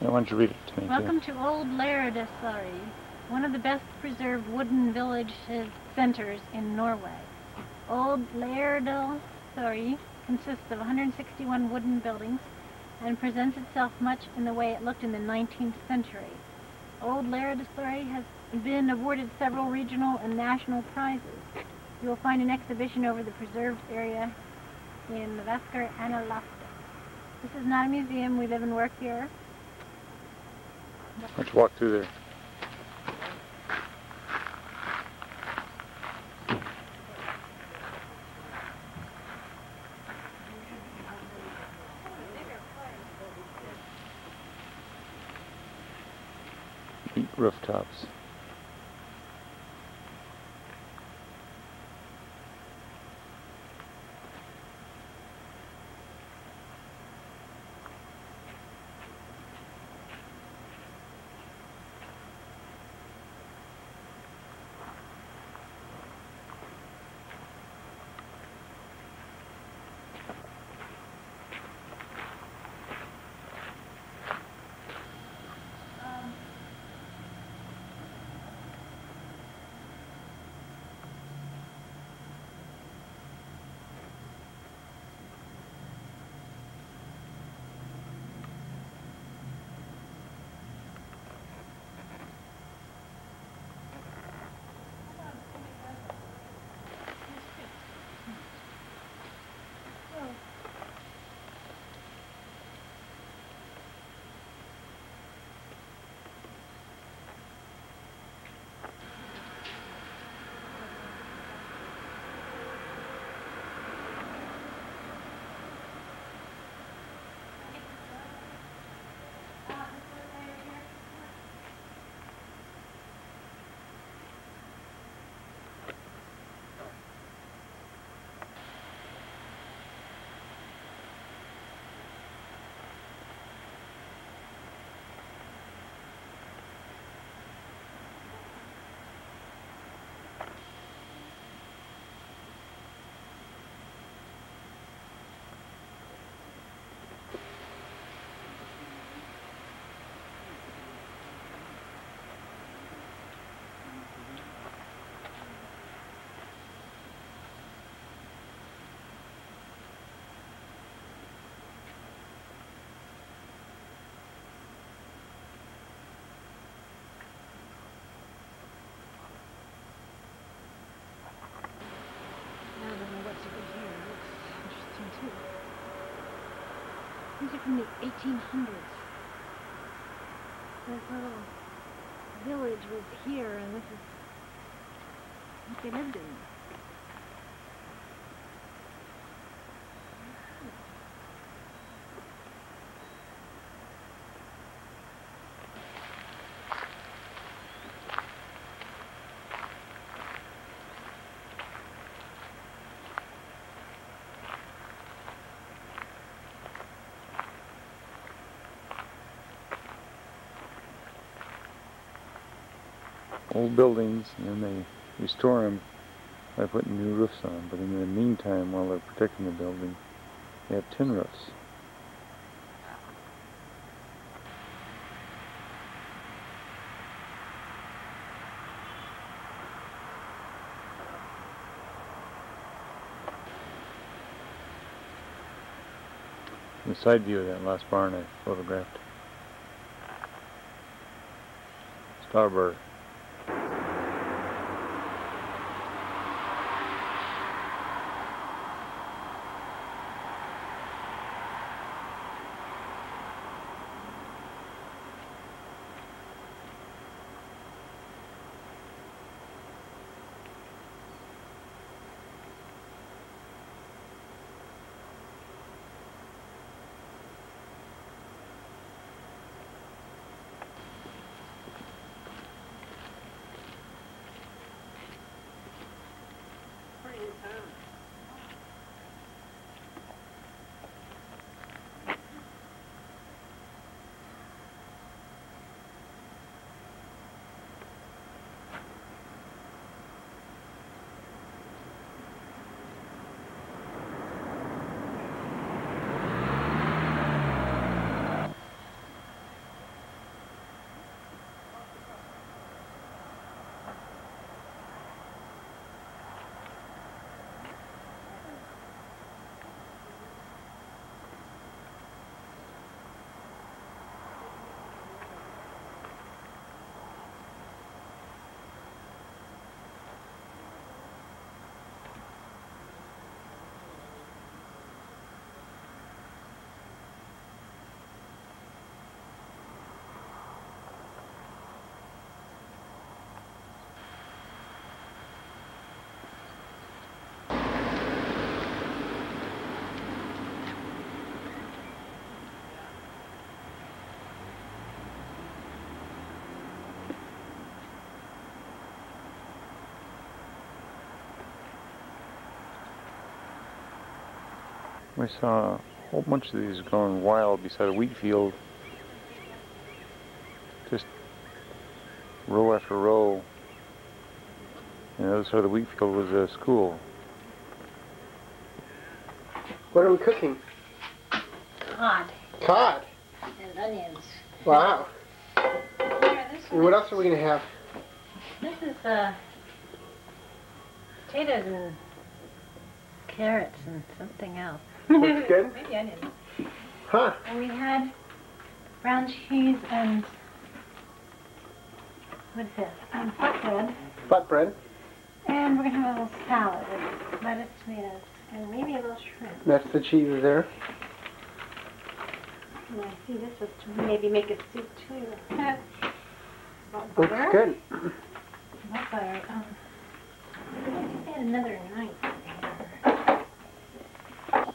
Yeah, why don't you read it to me? too? Welcome to Old Lairdalsøy, one of the best preserved wooden village centers in Norway. Old Lairdalsøy consists of 161 wooden buildings and presents itself much in the way it looked in the 19th century. Old Lairdalsøy has been awarded several regional and national prizes. You will find an exhibition over the preserved area in the Vasker Analasta. This is not a museum. We live and work here. Don't walk through there? Neat rooftops. These are from the 1800s. This little village was here, and this is what they lived in. Old buildings, and they restore them by putting new roofs on. But in the meantime, while they're protecting the building, they have tin roofs. The side view of that last barn I photographed. Starboard. We saw a whole bunch of these going wild beside a wheat field. Just row after row. And the other side of the wheat field was a school. What are we cooking? Cod Cod. and onions. Wow. Here, this And what else are we gonna have? This is uh, potatoes and carrots and something else. Looks good. Maybe onions. Huh? And we had brown cheese and what is this? Um, flatbread. Butt bread. And we're gonna have a little salad with lettuce, tomatoes, and maybe a little shrimp. That's the cheese there. And I see this was to maybe make a soup too. Looks good. Not butter. Um, I just had another knife.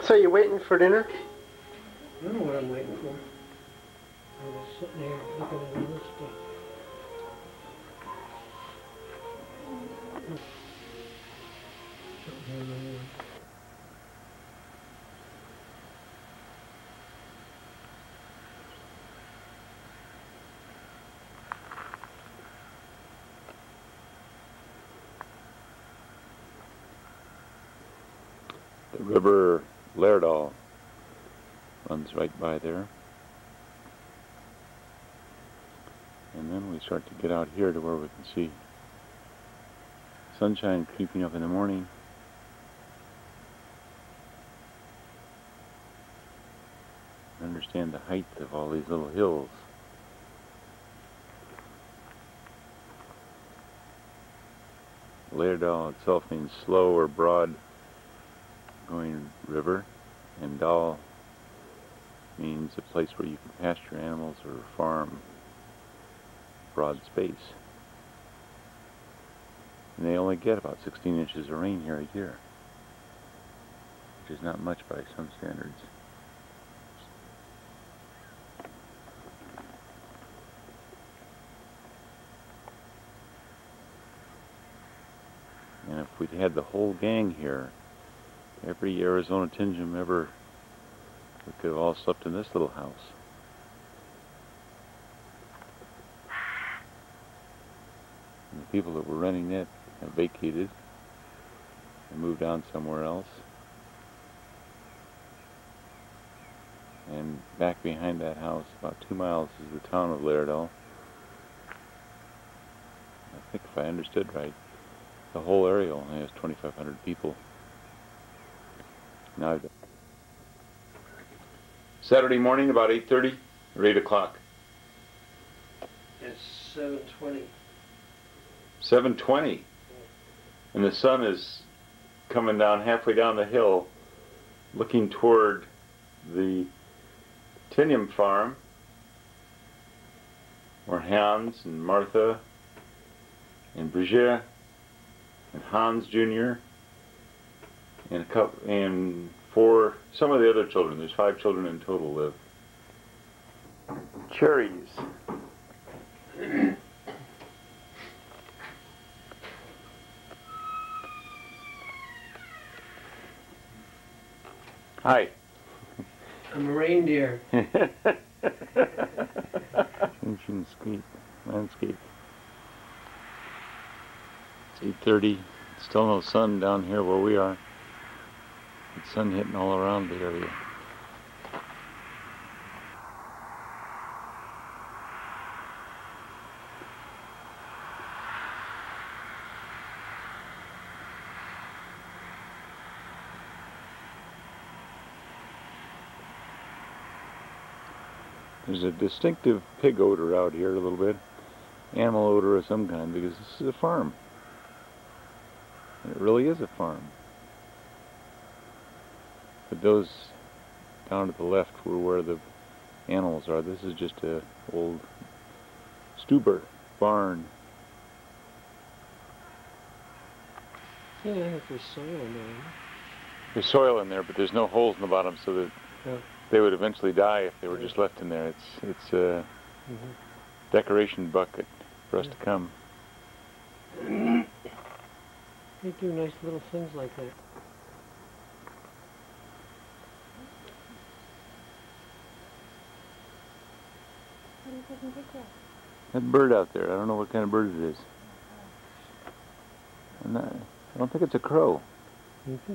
So you waiting for dinner? I don't know what I'm waiting for. I was sitting there looking at all this stuff. Something, The river Laerdal runs right by there. And then we start to get out here to where we can see sunshine creeping up in the morning. Understand the height of all these little hills. Laerdal itself means slow or broad going river, and Dal means a place where you can pasture animals or farm broad space. And they only get about 16 inches of rain here a year, which is not much by some standards. And if we'd had the whole gang here, every Arizona Tingium ever, we could have all slept in this little house. And the people that were renting it have vacated and moved on somewhere else. And back behind that house, about two miles, is the town of Laerdal. I think if I understood right, the whole area only has 2,500 people. Now, Saturday morning, about 8.30 or 8 o'clock. It's seven twenty. 7.20. And the sun is coming down halfway down the hill, looking toward the Tønjum farm, where Hans and Martha and Brigitte and Hans Jr. and a couple and four some of the other children. There's five children in total live. Cherries. Hi. I'm a reindeer. Ancient scape, landscape. It's 8.30. Still no sun down here where we are. It's sun hitting all around the area. There's a distinctive pig odor out here a little bit. Animal odor of some kind because this is a farm. It really is a farm. But those down to the left were where the animals are. This is just a old stabbur barn. Yeah, there's soil in there. There's soil in there, but there's no holes in the bottom so that Yeah. they would eventually die if they were just left in there. It's it's a Mhm. decoration bucket for us to come. They do nice little things like that. What are you taking? That bird out there, I don't know what kind of bird it is. Not, I don't think it's a crow. Mm-hmm.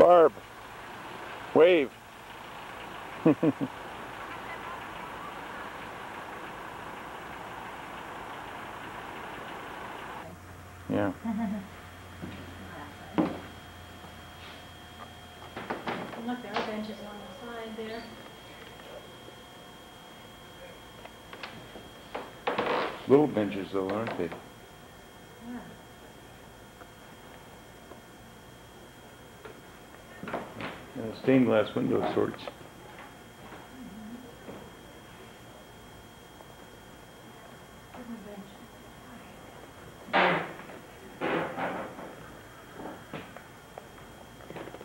Barb, wave. yeah. Look, there are benches on the side there. Little benches though, aren't they? Stained glass window sorts.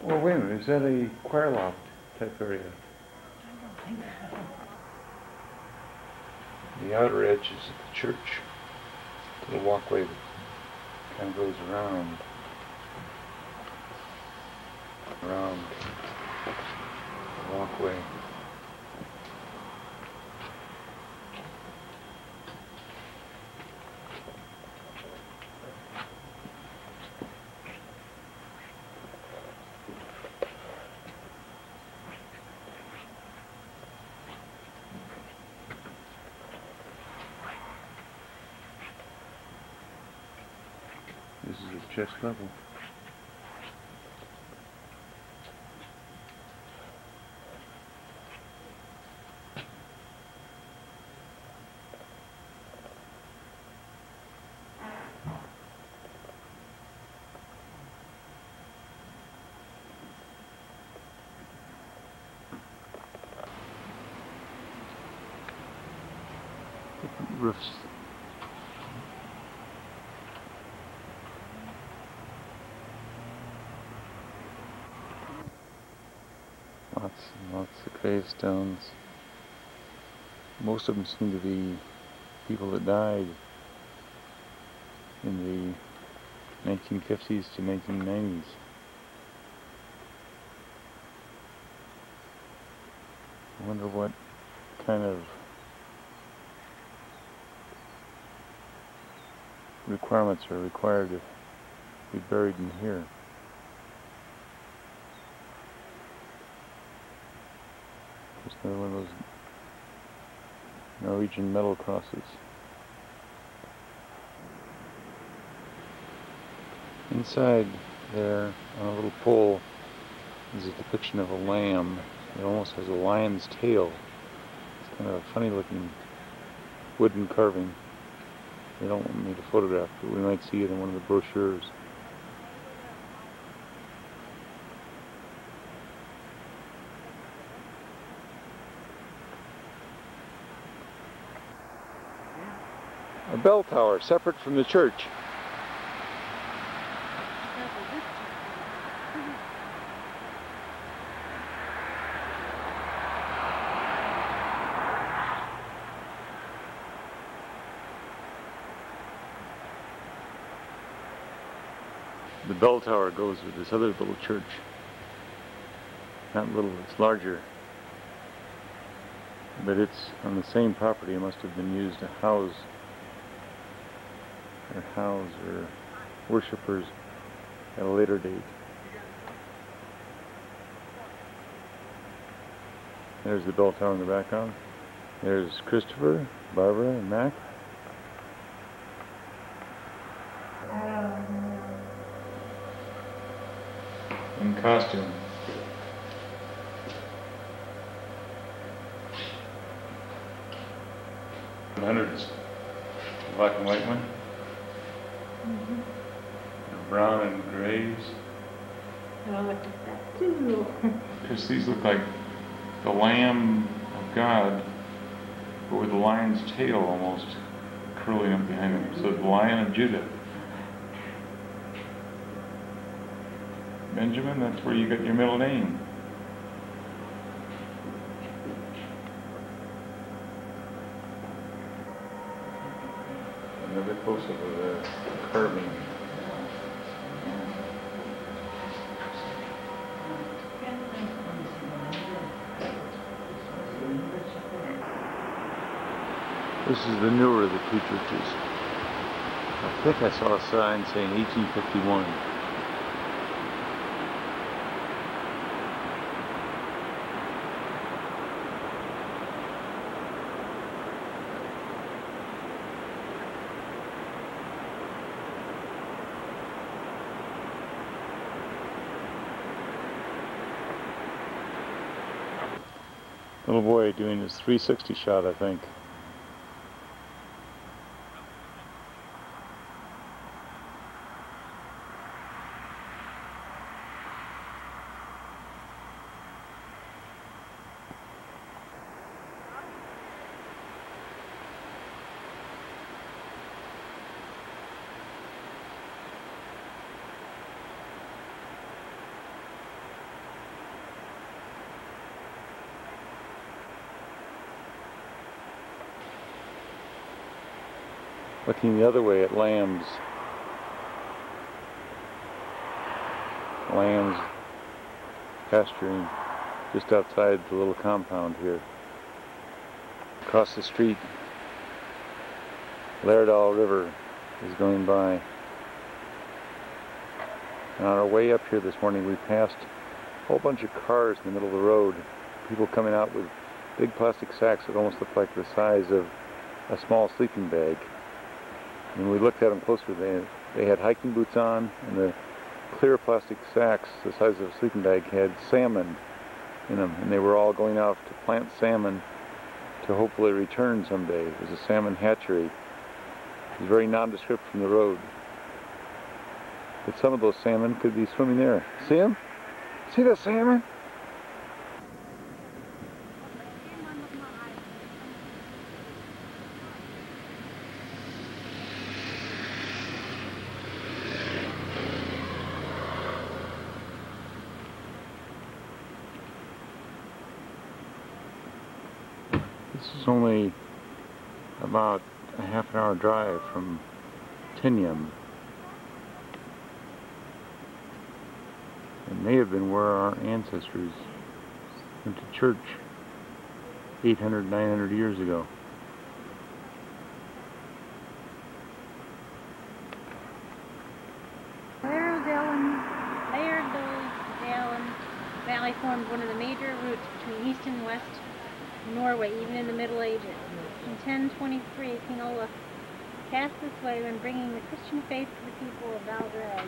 Well, wait a minute, is that a choir loft type area? The outer edge is of the church. the walkway that kind of goes around. Around walkway. This is at chest level. Different roofs. Lots and lots of gravestones. Most of them seem to be people that died in the 1950s to 1990s. I wonder what kind of requirements are required to be buried in here. Just one of those Norwegian metal crosses. Inside there, on a little pole, is a depiction of a lamb. It almost has a lion's tail. It's kind of a funny looking wooden carving. They don't want me to photograph, but we might see it in one of the brochures. Bell tower separate from the church. The bell tower goes with this other little church. Not little, it's larger. But it's on the same property. It must have been used to house or house or worshippers at a later date. There's the bell tower in the background. There's Christopher, Barbara, and Mac. In costume. Hundreds. Black and white one. Brown and grays. Oh, look at that too. Because these look like the Lamb of God, but with the lion's tail almost. curling up behind him. So says Lion of Judah. Benjamin, that's where you got your middle name. Another close-up of the carving. This is the newer of the two churches. I think I saw a sign saying 1851. Little boy doing his 360 shot, I think. Looking the other way at lambs. Lambs pasturing just outside the little compound here. Across the street, Laerdal River is going by. And on our way up here this morning, we passed a whole bunch of cars in the middle of the road. People coming out with big plastic sacks that almost look like the size of a small sleeping bag. When we looked at them closer, they, they had hiking boots on, and the clear plastic sacks, the size of a sleeping bag, had salmon in them, and they were all going off to plant salmon to hopefully return someday. It was a salmon hatchery. It was very nondescript from the road. But some of those salmon could be swimming there. See them? See the salmon? Is only about a half an hour drive from Tønjum. It may have been where our ancestors went to church 800, 900 years ago. Laerdalen, Laerdalen Valley formed one of the major routes between east and west Norway, even in the Middle Ages. In 1023, King Olaf passed this way when bringing the Christian faith to the people of Valdres.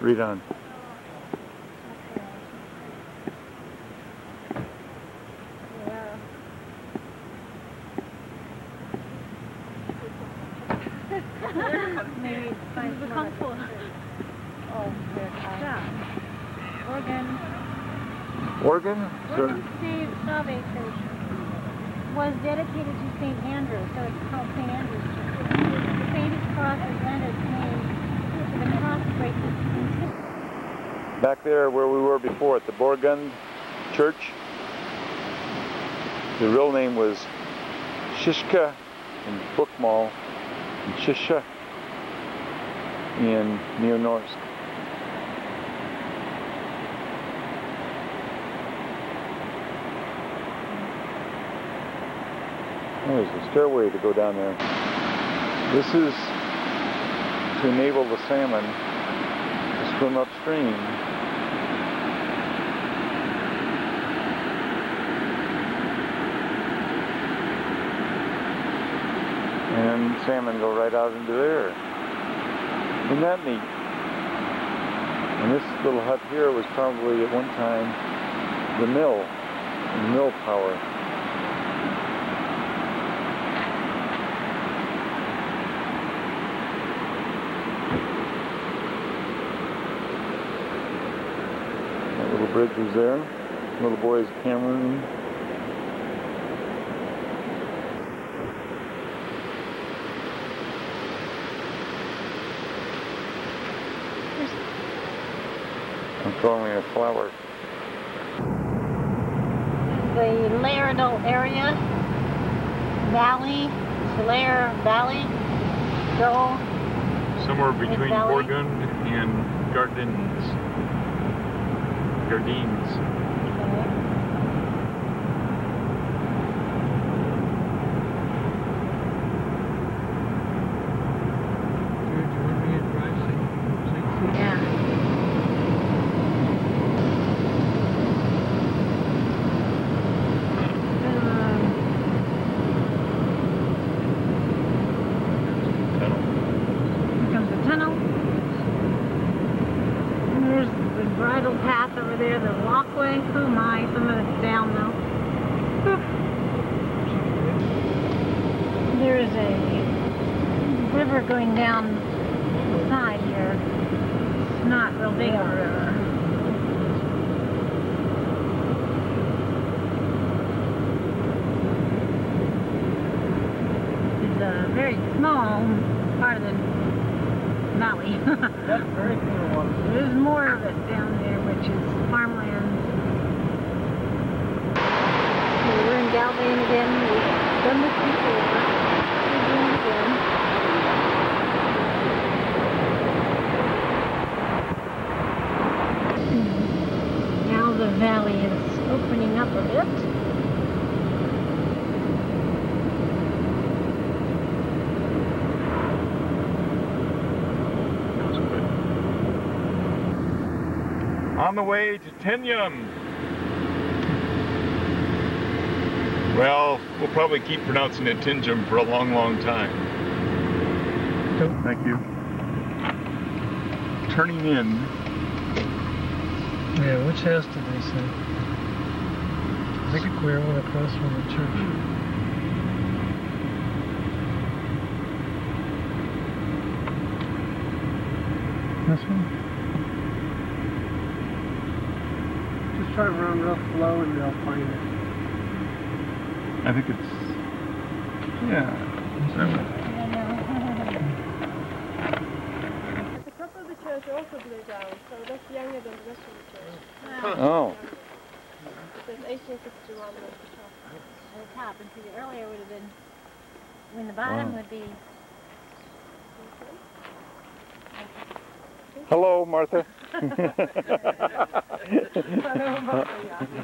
Read on. Yeah. Maybe find some other. Oh, good. Yeah. Oregon. Oregon? So, Borgund Church was dedicated to St. Andrew, so it's called St. Andrew's Church. The famous cross has lent its name to the consecrated back there where we were before at the Borgund Church, the real name was Shishka in Bokmål and Shisha in Nynorsk. There's a stairway to go down there. This is to enable the salmon to swim upstream. And salmon go right out into there. Isn't that neat? And this little hut here was probably at one time the mill, the mill power. bridge was there. Little boy's Cameron. I'm calling a flower. The Laredo area, Valley, Tulare Valley, Joel. Somewhere between Morgan and Gardens. Gardines. George, you want me to drive six- six feet? Yeah. Um, Here comes the tunnel. And there's the bridle path over there, the walkway. Oh my, some of it's down though. Whew. There is a river going down the side here. It's not real big of a river. It's a very small part of the valley. That's very clear water. There's more of it down there, which is farmland. Okay, we're in Galvane again. We've done this before. We're doing it again. Hmm. Now the valley is opening up a bit. On the way to Tønjum. Well, we'll probably keep pronouncing it Tinjum for a long, long time. Thank you. Turning in. Yeah, which house did they say? I think a queer one across from the church. This one? Just try to run real slow and they'll find it. I think it's. Yeah. that one. The top of the church also blew down, so that's younger than the rest of the church. Oh. It says 1861 on the top. At the top, and see the earlier would have been, when the bottom Wow. would be Hello, Martha.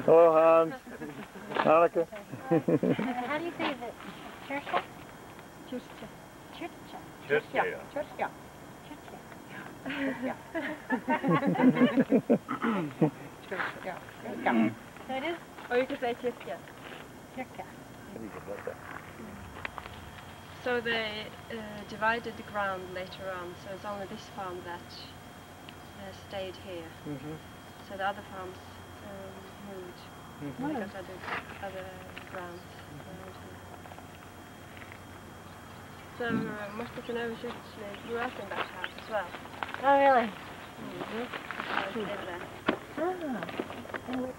Hello, Hans. Hanukkah. How do you say that? Churcha? Church. Churcha. Church, Churcha. So it is Or you could say kyrka. Churcha. So they uh, divided the ground later on, so it's only this farm that uh, stayed here. Mm-hmm. So the other farms um, moved Mm-hmm. because other other grounds around here. So uh, Martin Översiktlig grew up in that house as well. Oh, really? So he lived there. Oh.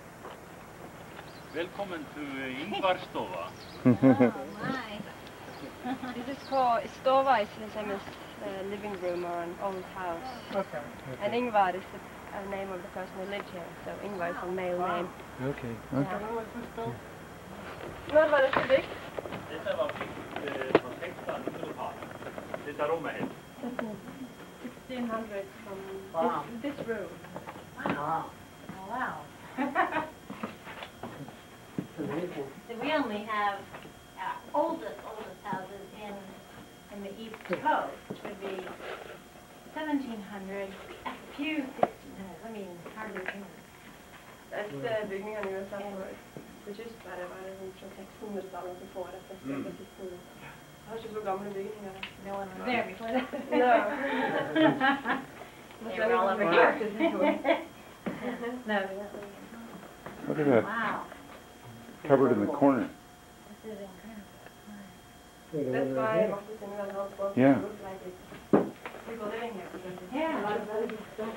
Ingvarstova. Oh, my. This is called Stova is the same as uh, living room or an old house. Okay. And Ingvar is the uh, name of the person who lived here. So Ingvar is a male name. Okay. När var det så byggt? Dette var bygd eh, på 1600-tallet. Dette rommet her. 1600 from Wow. this, this room. Wow. Oh, wow. Amazing. So we only have uh, oldest, oldest houses in, in the East Coast, would be 1700, a few 1600s, I mean, hardly any. Ett byggningen i USA får det just var det var det runt från 1600-talet som får det flesta Mm. historien. Jag har inte så gamla byggningar. No one was there before that. No. They were all over here. No, Look at that. wow, Covered in the corner. this is incredible. Wait, the That's why right here? Martin Sinuel house was Yeah. look like it. People living here because it's Yeah. a lot of very stuff.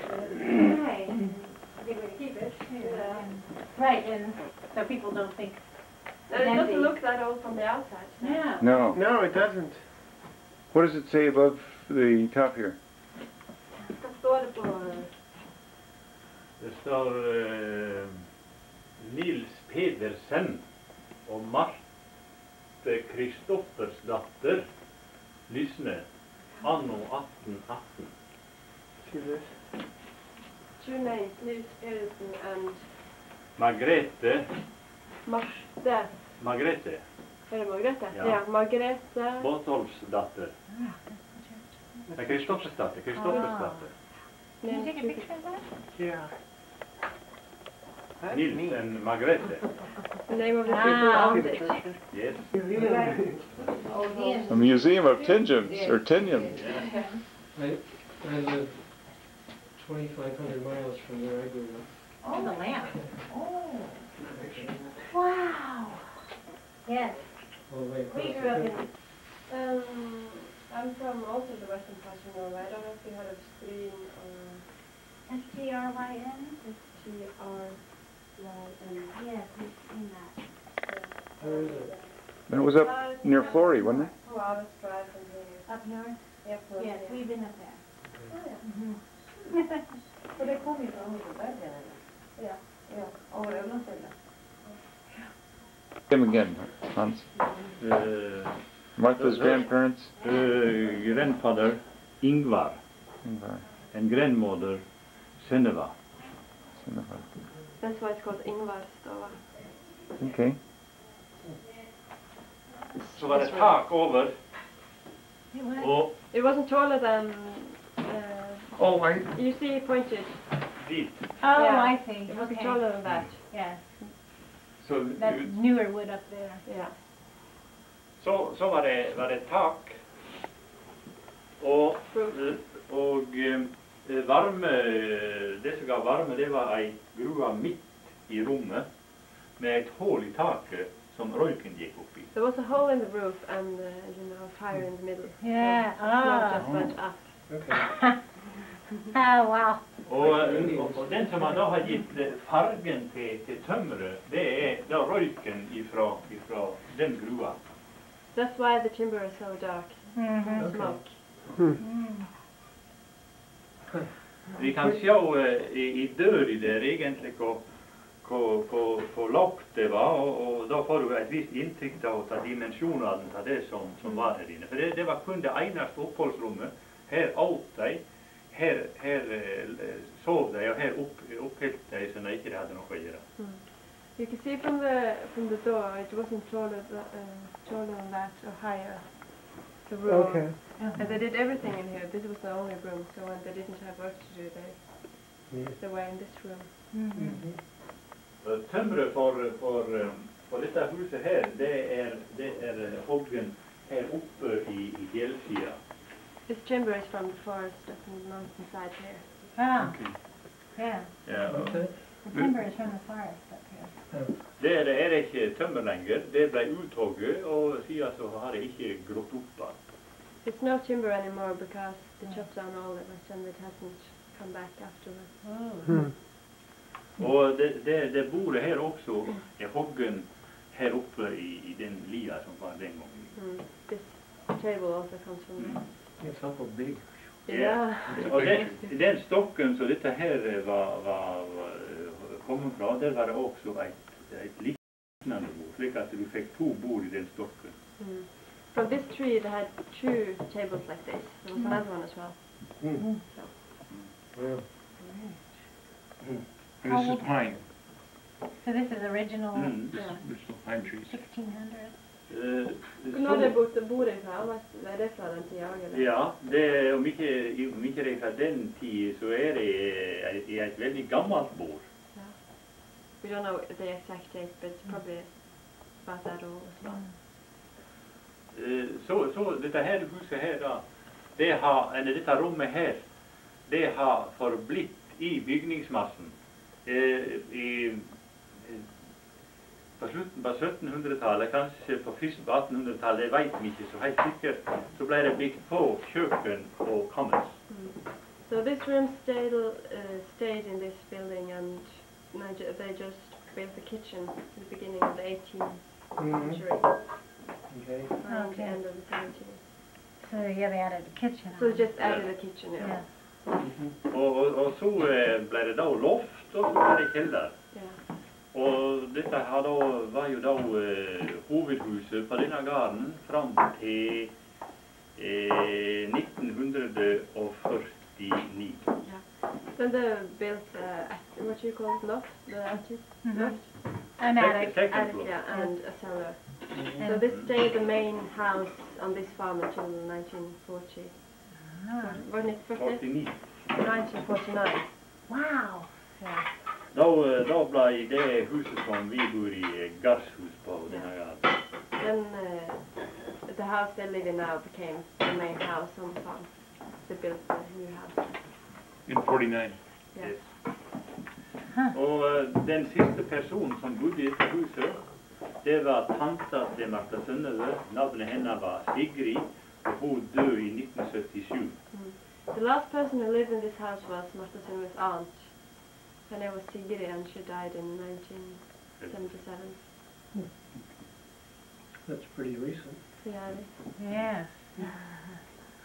Right. A good way keep it. Yeah. And- Right, and so people don't think, No, it doesn't look that old from the outside. so. yeah. No. No, it doesn't. What does it say above the top here? Vad står det på? Det står eh, Nils Pedersen og Kristoffers datter, Lysne anno 1818. Tonight, Nils Eriksen and Margrethe Marte. Margrethe. Er det Margrethe? Ja. ja Margrethe Båtholmsdatter. Kristoffersdatter. Eh, Kristoffersdatter. Ah. Ja. That's Nils neat. and Margrethe. The name of the Wow. people See on the it. Yes. A museum of Tingems, or Tinyams. I, I live 2,500 miles from where I grew up. Oh, the lamp. Oh. Wow. Yes. All the way across We grew up in. Um, I'm from also the western part of Norway. I don't know if you heard of Stryn or S-T-R-Y-N? S-T-R-Y-N. Where is it? And it was up near Flory, wasn't it? Two drive from here. Up north? Yep, Yes, here. we've been up there. Oh, yeah. Mhm. For det kom ju från Huvudbergen eller? Ja. Ja, och Rövlandsfällan. Him again, Hans. Uh, Martha's grandparents. uh, grandfather Ingvar Ingvar. and grandmother Synnøve. Synnøve. That's why it's called Ingvarstova. Okay. Så var det tak over, It was. og It wasn't taller than. Uh, Oh, I. you see, it pointed. dit. Oh, Yeah. I see. It wasn't Okay. taller than that. Yes, So that's newer wood up there. Yeah. så, så var, det, var det tak, og, Roof. og eh, varme, det som ga varme, det var ei grue midt i rommet, med et hull i taket som røyken gikk opp There was a hole in the roof and, uh, you know, fire in the middle. Yeah, So ah. just went up. Okay. Oh, wow. Og, og, og den som man da har gitt eh, fargen til, til tømmeret, det er da røyken ifra, ifra den grua. That's why the timber is so dark. Mhm. Okay. Smoke. Mm. Vi kan se eh, i, i døra der egentlig hvor, hvor, hvor, hvor lavt det var, og, og da får du et visst inntrykk av dimensjonene av det som, som var her inne. For det, det var kun det eneste oppholdsrommet. Her åt de, her, her eh, sov de, og her opp, oppholdt de så de ikke hadde noe å gjøre. You can see from the from taller, uh, taller than that. The room. Okay. And they did everything in here. This was the only room, so when they didn't have work to do, they Yes. they were in this room. Mhm. Og Tømmeret for, for, eh, for dette huset her, det er, det er eh, hoggen her oppe i, i fjellsida. This timber is from the forest up in the mountainside here. Ah, yeah. Ja, og Okay. The timber is from the forest up Det er, det ikke tømmer lenger. Det ble uthogget, og siden så har det ikke grodd opp igjen. It's no timber anymore because they chopped down all of it and it hasn't come back afterwards. Oh. Mm. Og det, det, det bordet her også er hoggen her oppe i, i den lia som var den gangen. Mm. This table also comes from there. It's awful big. Yeah. Og den, den stokken som dette her var, var, var kommet fra, der var det også et, et lignende bord, slik at du fikk to bord i den stokken. Mm. From this tree, they had two tables like this. There was another one as well. So. And this is pine. So this is original Mm. Yeah. Original pine trees. 1600. Eh, Når det så- borte bordet fra, var det fra den tida eller? Ja, det, om ikke, om ikke det er fra den tida, så er det et, et veldig gammelt bord. We don't know the exact date, but it's probably about that old as well. Eh, Så, så dette her huset her da, det har, eller dette rommet her, det har forblitt i bygningsmassen. Eh, i, eh, på slutten på 1700-tallet, kanskje på først på 1800-tallet, jeg veit vi ikke så helt sikkert, så ble det bygd på kjøkken og kammers. Mm. So this room stayed, uh, stayed in this building and they just built the kitchen in the beginning of the 18th Mhm. century, Okay. around the end of the 17th. So yeah, they added a kitchen. So just added a kitchen, yeah. Yeah. Og, og, og så eh, ble det da loft, og så ble det kjeller. Ja. Og dette her da, var jo da eh, hovedhuset på denne gården fram til eh, 1949. Then they built uh, what do you call it, loft? The attic? Mhm. Loft? An Sec- attic. Attic, yeah, and a cellar. So And- this stayed the main house on this farm until 1940. Ah, Wasn't it 40? 49. 1949. Wow. Yeah. Da, da ble det huset som vi bor i, eh, gasshus på denne gården. Then uh, the house they live in now became the main house on the farm. They built a new house. In 49. Yeah. Yes. Og eh, den siste personen som bodde i dette huset, det var tanta til Martha Synnøve. Navnet hennes var Sigrid, og hun døde i 1977. The last person who lived in this house was Martha Synnøve's aunt. Her name was Sigrid and she died in 1977. That's pretty recent. Yeah. Yes.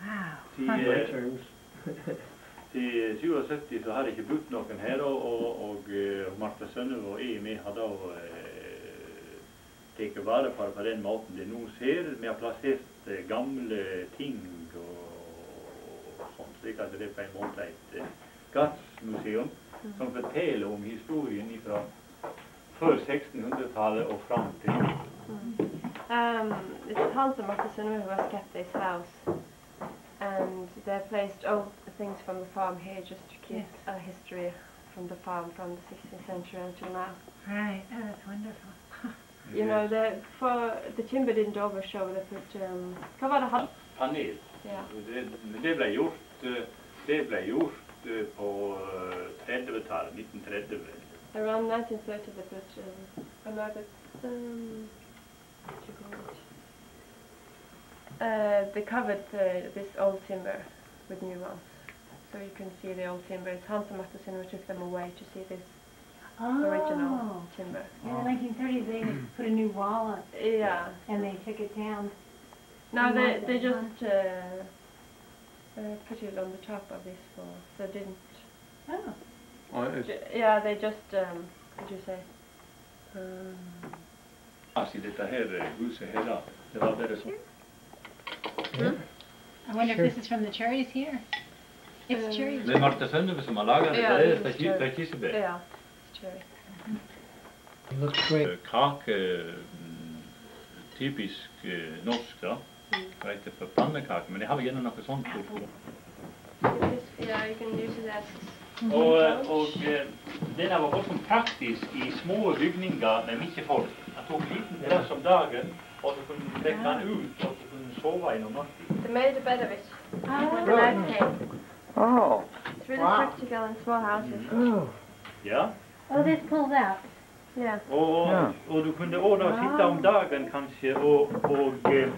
Wow. Til, My eh, terms. til 77 så jeg ikke brukt noen her, og, og, og eh, Martha Synnøve og jeg, har da eh, tatt vare på det på den måten det nå ser. Vi har plassert eh, gamle ting og, og sånt, slik at det er på en måte et gassmuseum som forteller om historien fra før 1600-tallet og fram til nå. Um, it's Hans and Martha Sinnemer who are kept this house. And they're placed old things from the farm here just to keep Yes. a history from the farm from the 16th century until now. Right. Oh, that's wonderful. You know, the, for the timber didn't overshow, they put, um, hva var det han? Panel. Ja. Det, det ble gjort, eh, det ble gjort eh, på eh, 30-tallet, 1930. Around 1930 they put, um, another, um, what you call it? Uh, they covered uh, this old timber with new ones. So you can see the old timber. It's Hans and Martha Synnøve took them away to see this Oh. original timber. In the 1930s, they put a new wall up Yeah. and they took it down. No, they they just uh, uh, put it on the top of this wall. So didn't. Oh. Oh, Ju- yeah, they just. Um, what did you say? Um, Altså, dette her eh, huset her, da, det var bare sånn. I wonder Sure. if this is from the cherries here. Men Marte Sønderud som har laga det, det er fra Kirsebær. Ja, eh, Kake mm, Typisk eh, norsk, da. Mm. Hva heter det? Pannekake. Men de har gjerne noe sånt. Yeah, you can use it as og, eh, mm-hmm. og det der var voldsomt praktisk i små bygninger med mye folk. Han tok liten plass om dagen, og så kunne du legge den ut, og så kunne du sove i noen natter. Det made it better with. Ah, Oh. It's really Wow. practical in small houses. Oh. Ja, Oh, this pulls out. Yeah. og, Ja. og du kunne også da sitte om dagen kanskje og, og eh,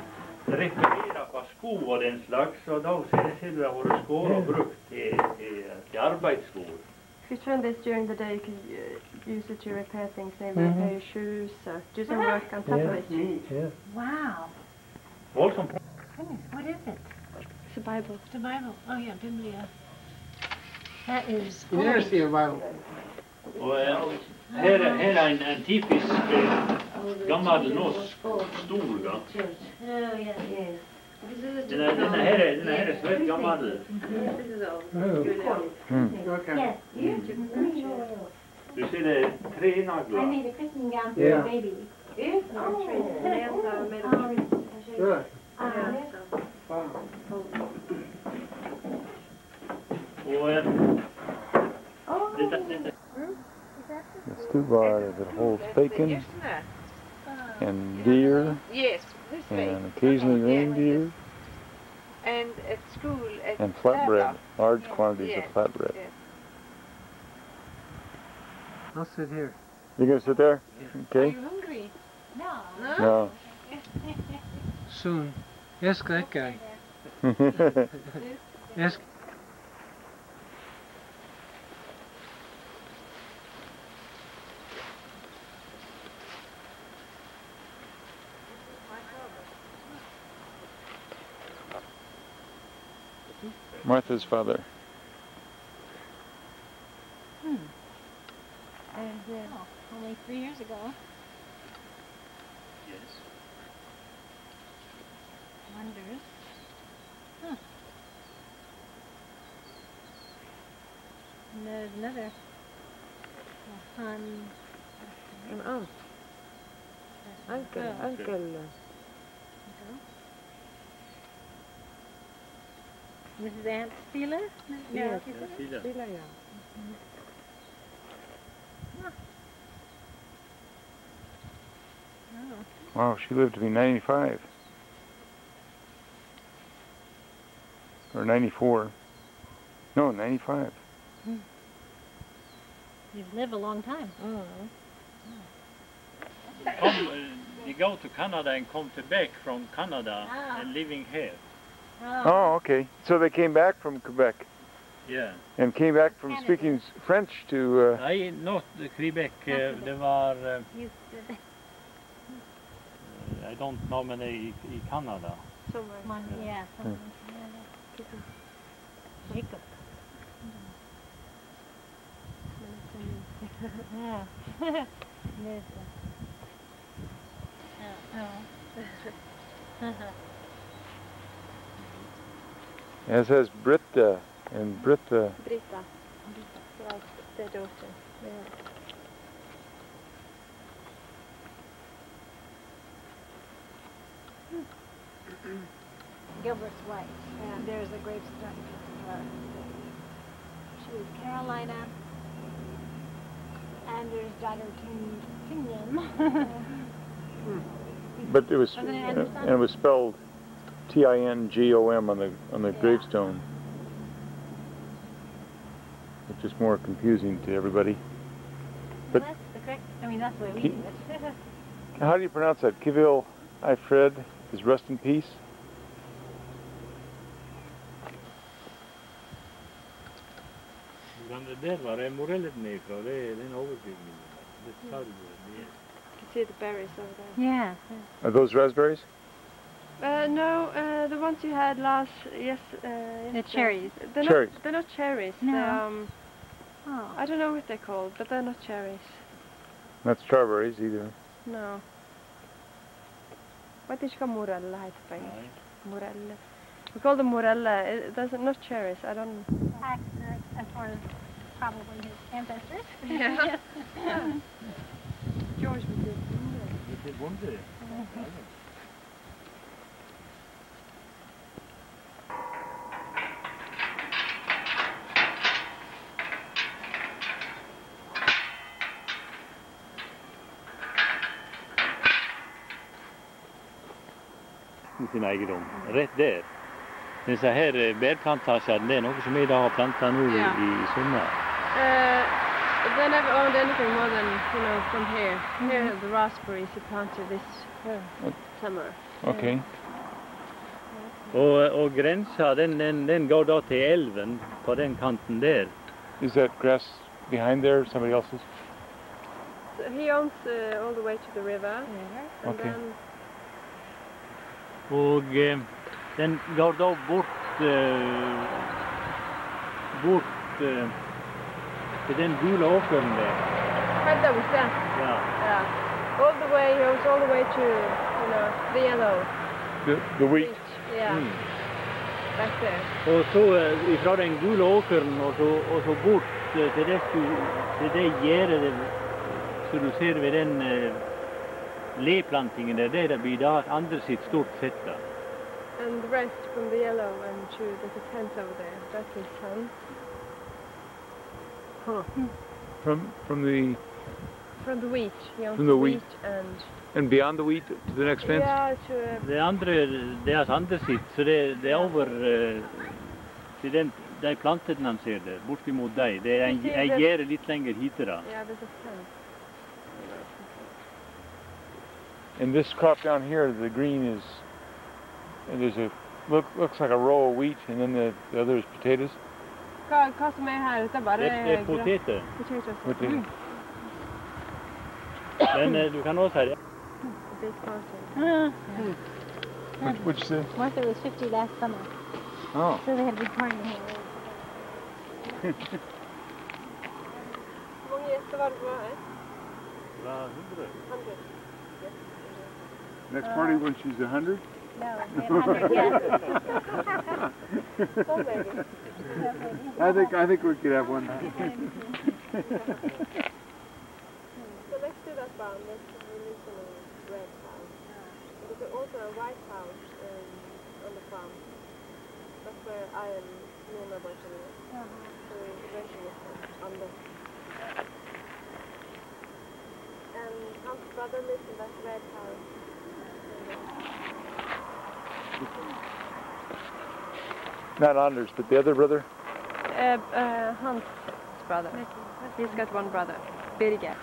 reparere på sko og den slags, og da ser det til å ha vært brukt til, til, til arbeidsskår. If you turn this during the day, you can uh, use it to repair things, maybe Mhm. repair your shoes or do some work on top Yeah. of it. Yeah. Wow. Voldsomt Goodness, what is it? It's a Bible. The Bible. Oh, yeah, Biblia. That is You never see a Bible. Og eh, her, er- her er en, en typisk eh, gammel norsk stol. Da. Oh, yeah. Yes. Denne, denne, her, er- denne her er svært gammel. This is all. Hmm. Okay. Yes. Du ser det tre I nagler. made a christening gown for Yeah. A baby. Yes. The nails are made of trees. Good. Wow. Og dette, dette The stabbur that holds bacon and deer Yes, and occasionally reindeer And at school at and flatbread, Lava. large quantities Yes. of flatbread. Yes. I'll sit here. You gonna sit there? Are Okay. you hungry? no. No. Soon. Ask that guy. Ask. Martha's father. Hmm. And uh, only three years ago. And there's another a hun. An aunt. Uncle. Oh, Uncle. uncle. Mrs. Aunt Stila? Yes. is it? Sila. Sila, ja. Oh. Wow, she lived to be 95. Or 94. No, 95. You live a long time. Mm. Come, uh, they go to Canada and come to Quebec from Canada Ah. and living here. Oh. Oh, okay. So they came back from Quebec Yeah. and came back from Canada. speaking French to. Uh, Nei, not Quebec. Uh, det var uh, I don't know, many in i, i Canada. Somewhere. Mon- yeah, someone Jacob. Yeah. There's a- oh, oh. as has Britta and Britta. Britta. Like the daughter. Gilbert's wife. And there's a gravestone for her. She was Carolina Anders' daughter King Kingham. But it was, uh, and it was spelled T-I-N-G-O-M on the on the Yeah. gravestone, which is more confusing to everybody. well, But- that's the correct. I mean, that's the way we do it. How do you pronounce that? Kivil Ifred is rest in peace. Hvordan det der var, er morellen ifra? Det er den overbygningen. Det er sarg. det er- You can see the berries over there. yeah. Are those raspberries? Uh, no, uh, the ones you had last, yes, uh, The cherries. They're Cherries. not. They're not cherries. No. Um, Oh. I don't know what they're called, but they're not cherries. Not strawberries either. No. Vet ikke hva morelle heter på engelsk. We call them morelle. It doesn't not cherries. I don't. Back, probably his ancestors. Yeah. George was it. He er one day. sin eiendom. Rett der. Disse her eh, bærplantasjene, det er noe som vi da har planta nå i, i sommer. Uh, they never owned anything more than you know from here. Here the raspberries you planted this summer. Okay. Og, og grensa den, den, den går da til elven på den kanten der. Is that grass behind there somebody else's? So he owns uh, all the way to the river, and Okay. then Og eh, den går da bort eh, bort eh, til den gule åkeren der. right there was that. Yeah. All the way, it owns all the way to you know the yellow The, the wheat. beach. Yeah, Mm. back there. Og så eh, fra den gule åkeren og så, og så bort eh, til det, til det gjerdet som du ser ved den uh, leplantingen der, der det blir da andre sitt stort fett. And the rest from the yellow and to the tent over there. That's his son. From from the From the wheat. He owns From the wheat. and and beyond the wheat to the next fence. yeah, to uh, Det andre, deres andre sitt, så det, det er over eh, til den, de plantene han ser der, bortimot deg. Det er en, Du ser en det- gjerde litt lenger hit da. yeah, there's a tent. And this crop down here, the green is. And there's a look looks like a row of wheat, and then the, the other is potatoes. Hva, hva som er her? Dette er bare Det, det er gra- poteter. potatoes. Potatoes. Men eh, du kan også si det. A big mountain. Uh, Which, which the Martha was 50 last summer, oh so they had a big party here. Hvor mange gjester var det på her? Hundred. Yes. Next party when she's hundred? No, we had 100 yet. So maybe. I think I think we could have one. So let's do that one. Let's release a red house. There's also a white house um, on the farm. That's where I am, me and my boyfriend live. So we're renting it on the. And Hans' brother lives in that red house. Not Anders, but the other brother. Uh, uh, Hans' brother. He's got one brother, Birger.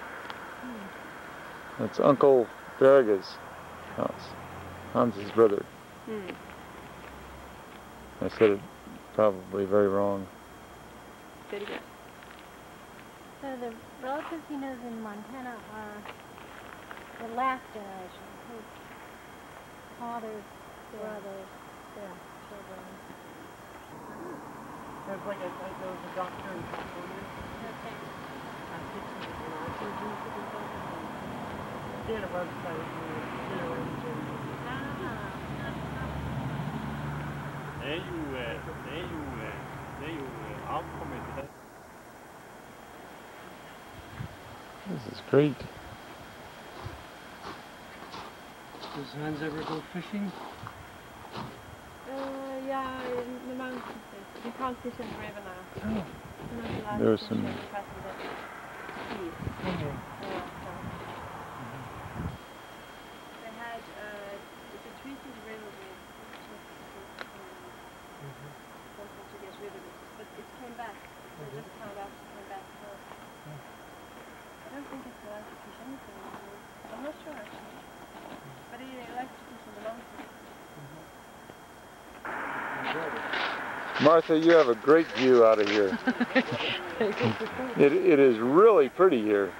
That's Uncle Berge's house. Hans's brother. Hmm. I said it probably very wrong. Birger. So the relatives he knows in Montana are the last generation. His father's brothers, their children. There's like a, like there was a doctor in California. Okay. I think he was an artist or something. He had a website where he arranged it. Det jo, det er jo, øh, det er jo øh, afkommet til. This is great. Does Hans ever go fishing? Uh, yeah, in the We can't fish in the river now. Oh. We're not allowed There was some- in the passenger seas. Okay. Yeah, so. They had uh, it's a treated river with something to get rid of it, but it came back. They just found out it came back. So I don't think it's allowed to fish anything. anymore. I'm not sure actually, but he likes to fish in the mountains. Martha, you have a great view out of here. it, it is really pretty here.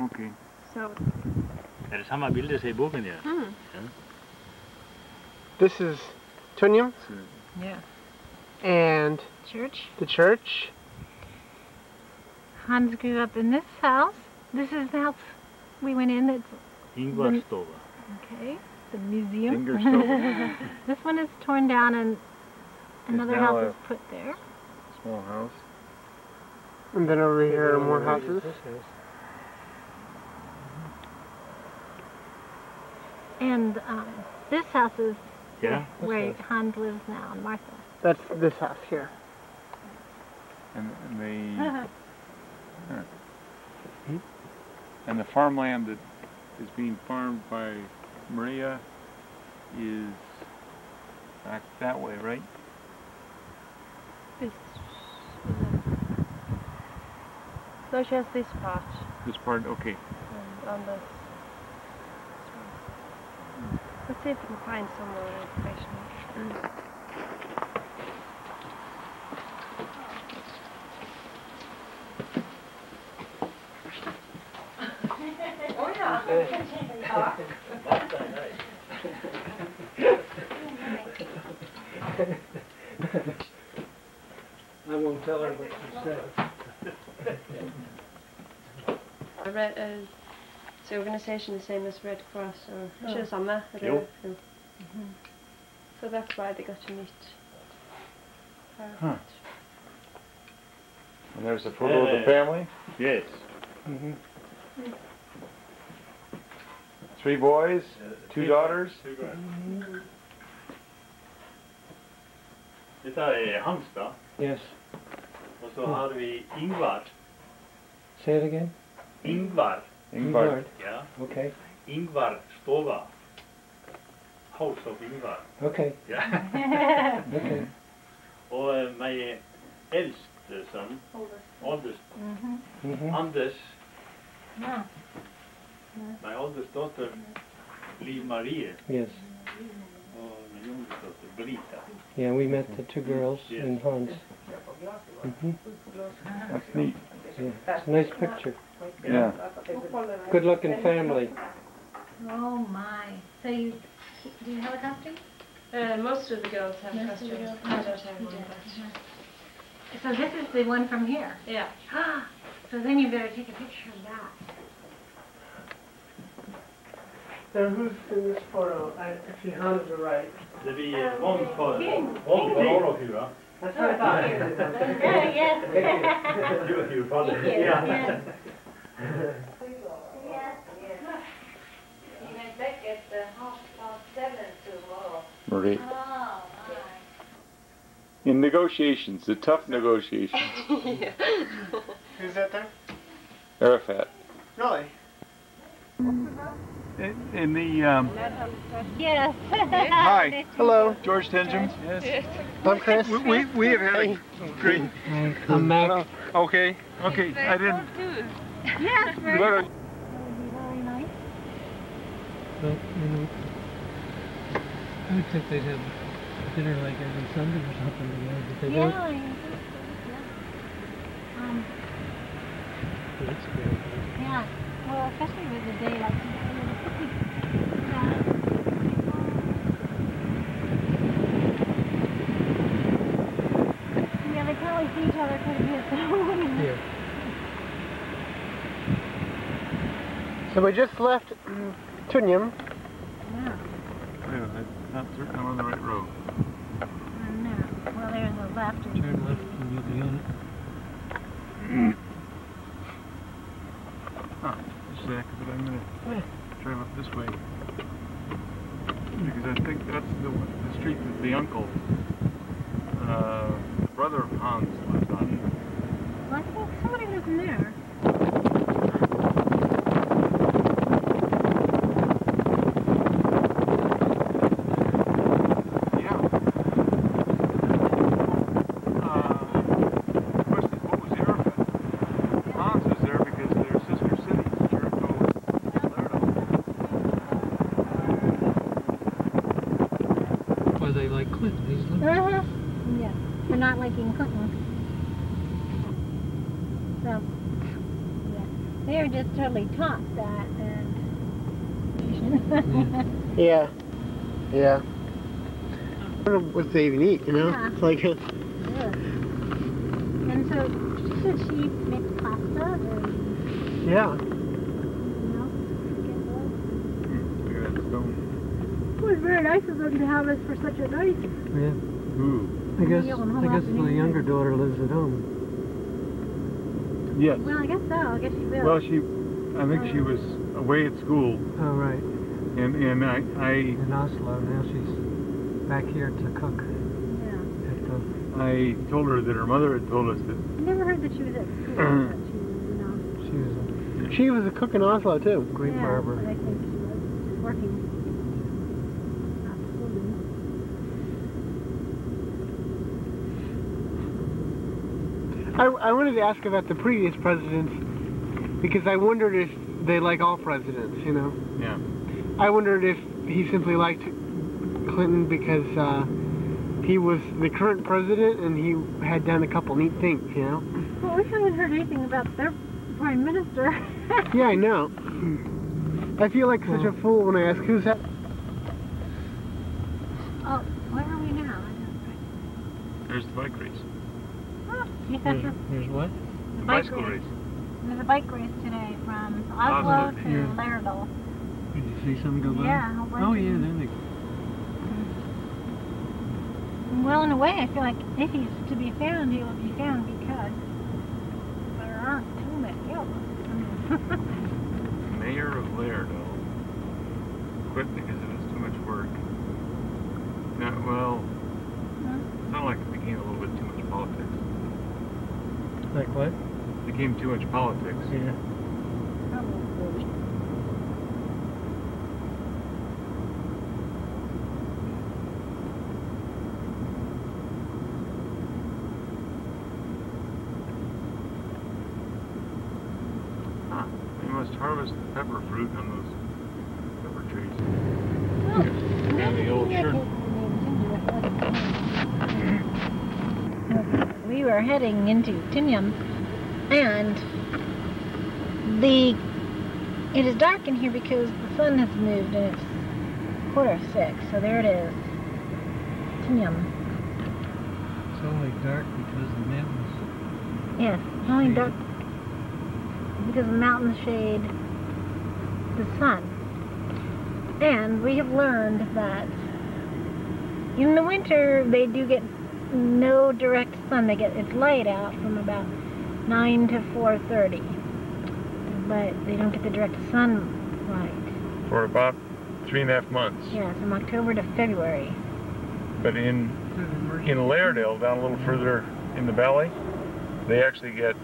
Okay. So Er det samme bilde som i boken ja? This is Tønjum Yeah. and Church. the church. Hans grew up in this house. This is the house we went in. It's Ingvarstova. okay. The museum. This one is torn down and another house is put there. Small house. And then over here are more houses. And um, this house is Ja. where Hans lives now, and Martha. That's this house here. And, and they Hmm? And the farmland that is being farmed by Maria is back that way, right? this. So she has this part This part, okay. and on this. Let's see if we can find some more information. I won't tell her what she said. A Red, uh, it's the organization the same as Red Cross or ikke det samme? Det- Jo. Mhm. So that's why they got to meet. her. Huh. And there's a photo of the family. Yes. Mm-hmm. Three boys, two daughters. Dette er Hans da. Yes. Og så har vi Ingvar. Say it again. Ingvar. Ingvar. Yeah. Okay. Ingvar Stova. House of Ingvar. Okay. Yeah. Okay. Og my min eldste sønn, oldest, Mm-hmm. Mm-hmm. Anders, Yeah. min oldest daughter, Liv Marie, Yes. og min yngste datter, Brita. Yeah, we met the two girls Yes. in Hans. Mm-hmm. That's neat. Yeah. It's a nice picture. Yeah. Good looking family. Oh my. So you do you have a helicopter? Uh, most of the girls have Most of the costumes. girls I don't have one. don't, but-. So this is the one from here. Yeah. So then you better take a picture of that. Now, who's in this photo? Uh, I, I see Hans to the right. Det blir one for, King. one for all of you, va? That's what I thought. Yeah, yes. You, you probably. Thank you, Yeah. yes. Back at the half past seven tomorrow. Marie. Oh, In negotiations, the tough negotiations. Who's that there? Arafat. Really? In, in the, um, Yes. Hi. Hello. George Tenjum? Yes. I'm Chris. We, we, we have had a great, I'm Mac. okay, okay, I didn't, Yes, very let would be very nice. But, you know, I would think they'd have dinner like every Sunday or something together, but they don't. Yeah, I think so, yeah. Um, But it's great. yeah, well, especially with a day like today, with a picnic. uh, Yeah, they can always see each other quite a bit, so. Yeah. So we just left Tønjum. Yeah, I'm not certain I'm on the right road. I know. Well, there's a left and. Turn left and you'll be on it. Huh, exactly, but I'm gonna drive up this way. Because I think that's the, the street that the uncle, uh, the brother of Hans lives on. Well, I think somebody lives in there. Yeah. Uh, question is, what was Arafat? Hans was there because they're sister cities, Jericho and Laerdal. Or they like Clinton. He's living. Uh-huh. Yeah, for not liking Clinton. So, yeah, they're just totally taught that and. Yeah. Yeah. I don't know what they even eat, you know? Yeah. It's like, uh, and so she said she makes pasta and yeah. you know, get those. Look at that stone. It was very nice of them to have us for such a night. Yeah. Ooh. I guess, I guess afternoon the is- younger daughter lives at home. Yes. Well, I guess so. I guess she will. Well, she, I think she was away at school, Oh, right. And and I, I, In Oslo. Now she's back here to cook yeah. at the, I told her that her mother had told us that I never heard that she was at school. but she was, you know. she was a, she was a cook in Oslo too. Great yeah, barber. But I think she was working. I, I wanted to ask about the previous presidents because I wondered if they like all presidents, you know. yeah. I wondered if he simply liked Clinton because uh, he was the current president and he had done a couple neat things, you know. Well, we haven't heard anything about their prime minister. Yeah, I know. I feel like such a fool when I ask who's that. Oh, where are we now? There's the bike race. don't. Yeah. there's what? The Bike bicycle race. race. There's a bike race today from Oslo Oslo, to yeah. Laerdal. Did you see some go by? Yeah, a whole bunch Oh yeah, them. there they go. Mm-hmm. Well, in a way, I feel like if he's to be found, he will be found because there aren't too many of them. Mayor of Laerdal quit because it was too much work. No, well, it sounded like it became a little bit too much politics. Like what? It became too much politics. Yeah. Probably. Huh. They must harvest the pepper fruit on those pepper trees. Yeah, the old shirt. Were heading into Tønjum, and the it is dark in here because the sun has moved and it's quarter of six. So there it is. Tønjum. It's only dark because the mountains. Yes, it's only dark because the mountains shade the sun. And we have learned that in the winter they do get no direct sun. They get it's light out from about nine to four thirty, but they don't get the direct sunlight. For about three and a half months. Yeah, from October to February. But in in Laerdal, down a little further in the valley, they actually get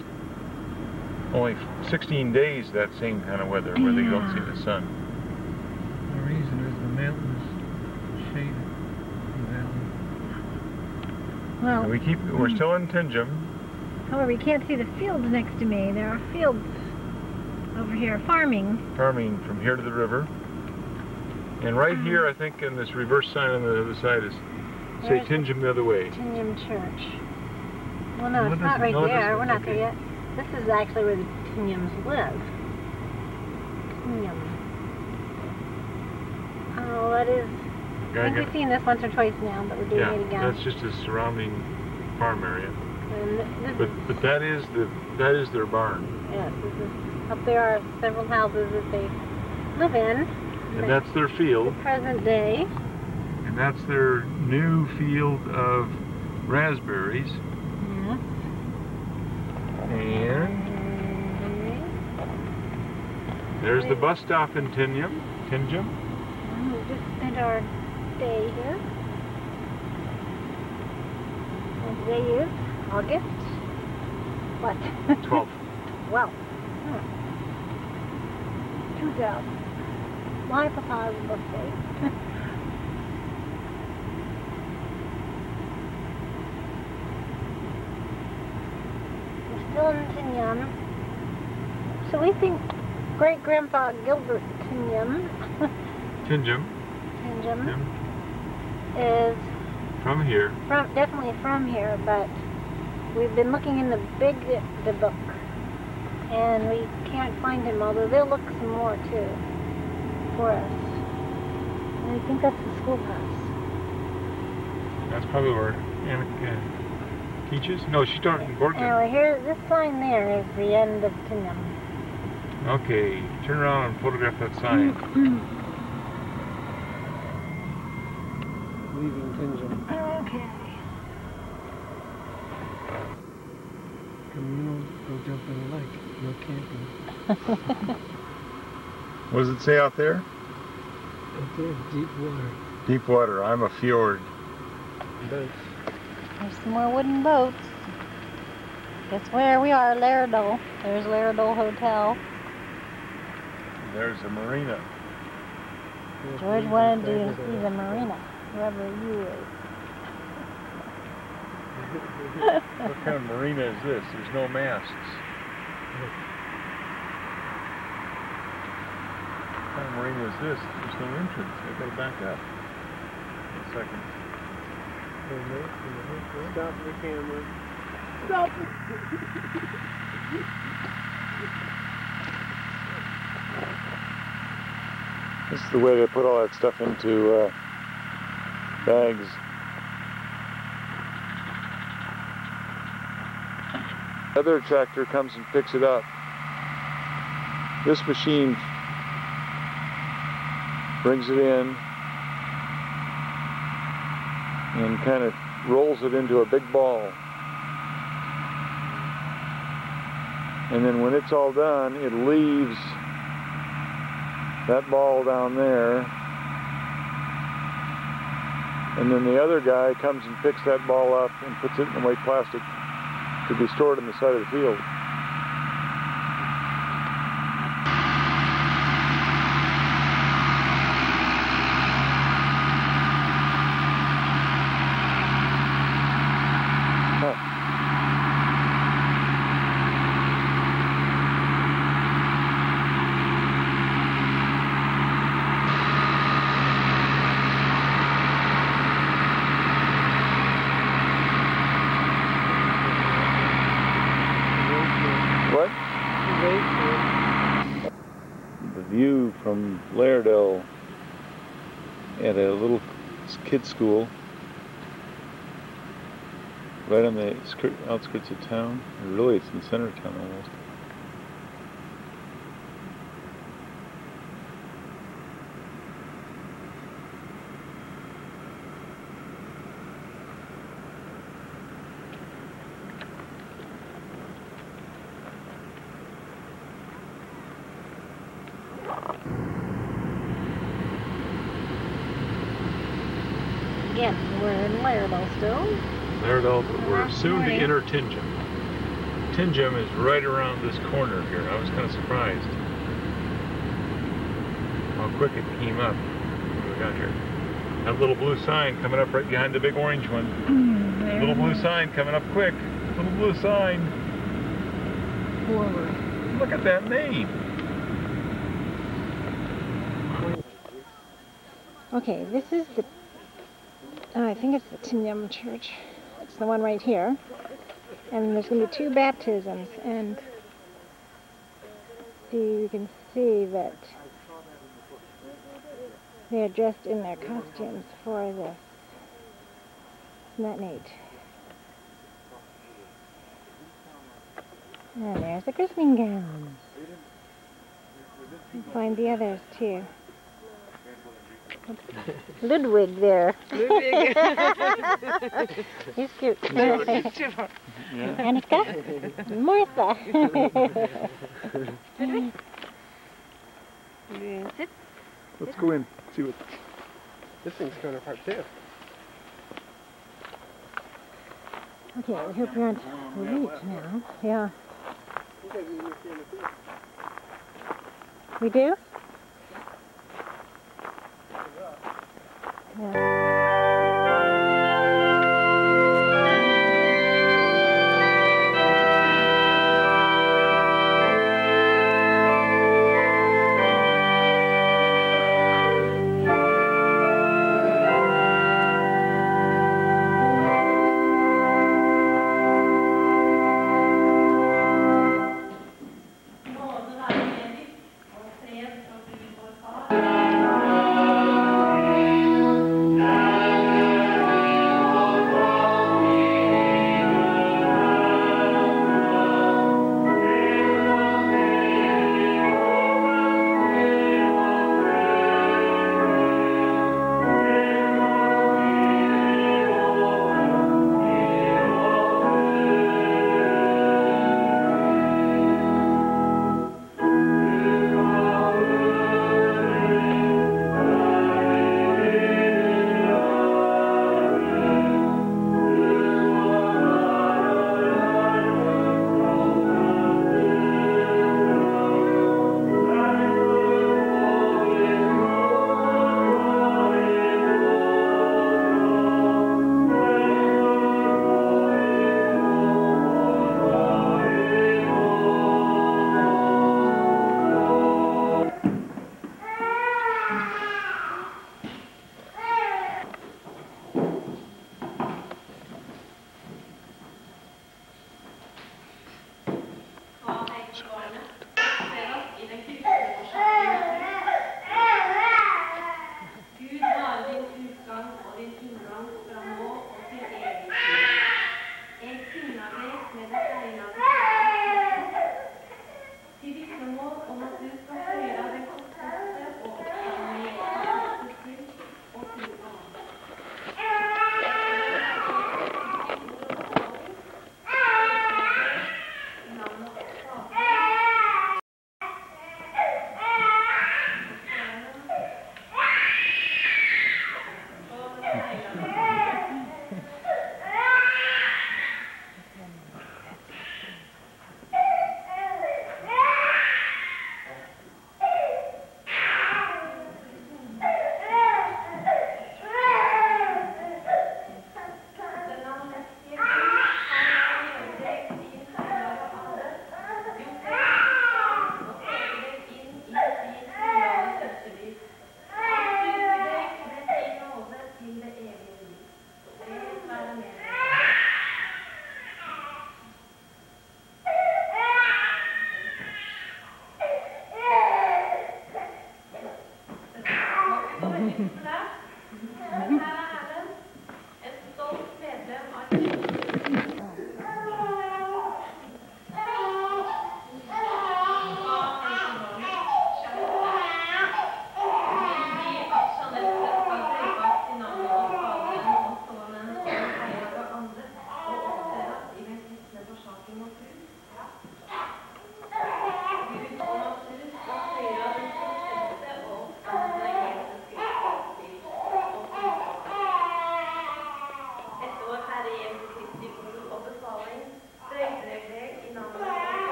only 16 days that same kind of weather where they don't see the sun. The reason is the mountains shade the valley. Well, And we keep we're still in Tønjum. however, you can't see the fields next to me. There are fields over here farming. farming from here to the river. And right Mm-hmm. here, I think, in this reverse sign on the other side is say Tønjum the other way. Tønjum Church. Well, no, What it's not right No, there. We're not there yet. This is actually where the Tignums live. Tignum. Oh, that is. I think we've seen this once or twice now, but we're doing yeah, it again. that's just a surrounding farm area. And But but that is the that is their barn, yes, this is, up there are several houses that they live in. and that's their the field, present day. and that's their new field of raspberries. Yes. And there's the bus stop in Tønjum. Tønjum. And mm-hmm. we just spent our day here. And today is August. What? 12. well. Hmm. 2000. My papa's birthday. We're still in Tønjum. So we think great grandpa Gilbert Tinyam, Tinjum. Tinyam Yeah. Is From here. from definitely from here, but we've been looking in the big the book, and we can't find him. Although they'll look some more too for us. And I think that's the schoolhouse. That's probably where Anna teaches. No, she taught in Borgund. Anyway, here this sign there is the end of Tønjum. Okay, turn around and photograph that sign. Leaving Tønjum. okay. Come go jump in the lake. No camping. What does it say out there? Up there, deep water. Deep water. I'm a fjord. Boats. There's some more wooden boats. Guess where we are, Laerdal. There's Laerdal Hotel. There's a marina. George wanted to see the marina, whoever you is. What kind of marina is this? There's no masts. What kind of marina is this? There's no entrance. I gotta back up. A second. Stop the camera. Stop This is the way they put all that stuff into uh, bags. Other tractor comes and picks it up. This machine brings it in and kind of rolls it into a big ball. And then when it's all done, it leaves that ball down there. And then the other guy comes and picks that ball up and puts it in the white plastic to be stored in the side of the field. school, right on the outskirts of town. Really, it's in the center of town almost. Soon to enter Tingham. Tingham is right around this corner here. I was kind of surprised how quick it came up when we got here. That little blue sign coming up right behind the big orange one. Mm, there. Little blue sign coming up quick. Little blue sign. Forward. Look at that name. Okay, this is the, oh, I think it's the Tønjum Church. It's the one right here. And there's going to be two baptisms. And see, you can see that they're dressed in their costumes for this. Isn't that neat? And there's the christening gown. And find the others too. Ludwig there. Ludwig. He's cute. Yeah. Annika? Martha. Sit. Let's go in, see what. This thing's coming apart too. okay, I hope you're on oh, route now. Yeah. We do? Yeah.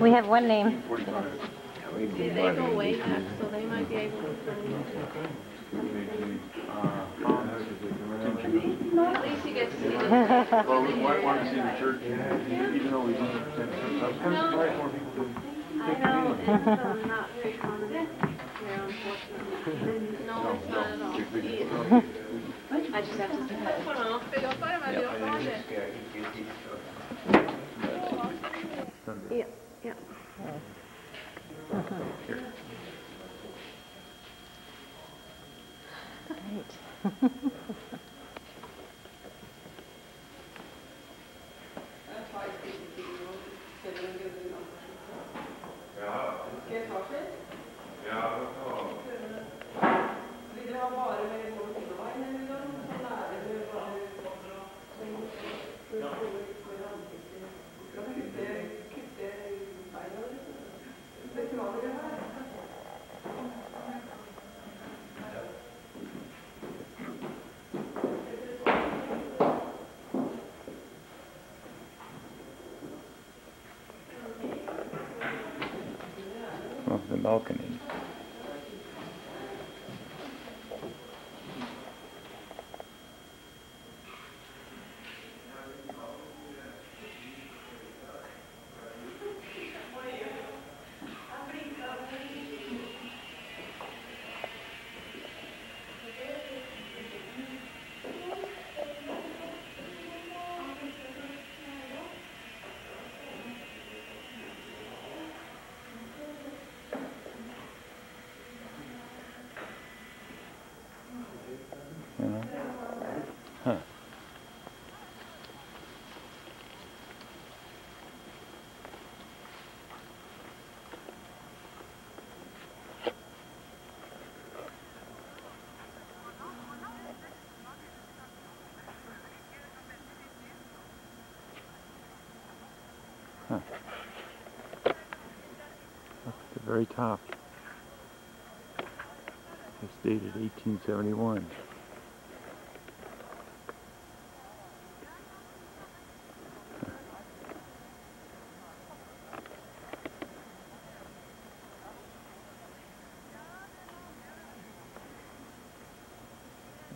We have one name. They go way back, so they might be able to find At least you get to see the Well, we might want to see the church, even though we don't attend church. I was surprised more people didn't I know, it's um, not very common here, unfortunately. No, it's not at all. I just have to Yeah, yeah. Oh, the balcony. You know? Huh. Huh. Up at the very top. It's dated 1871.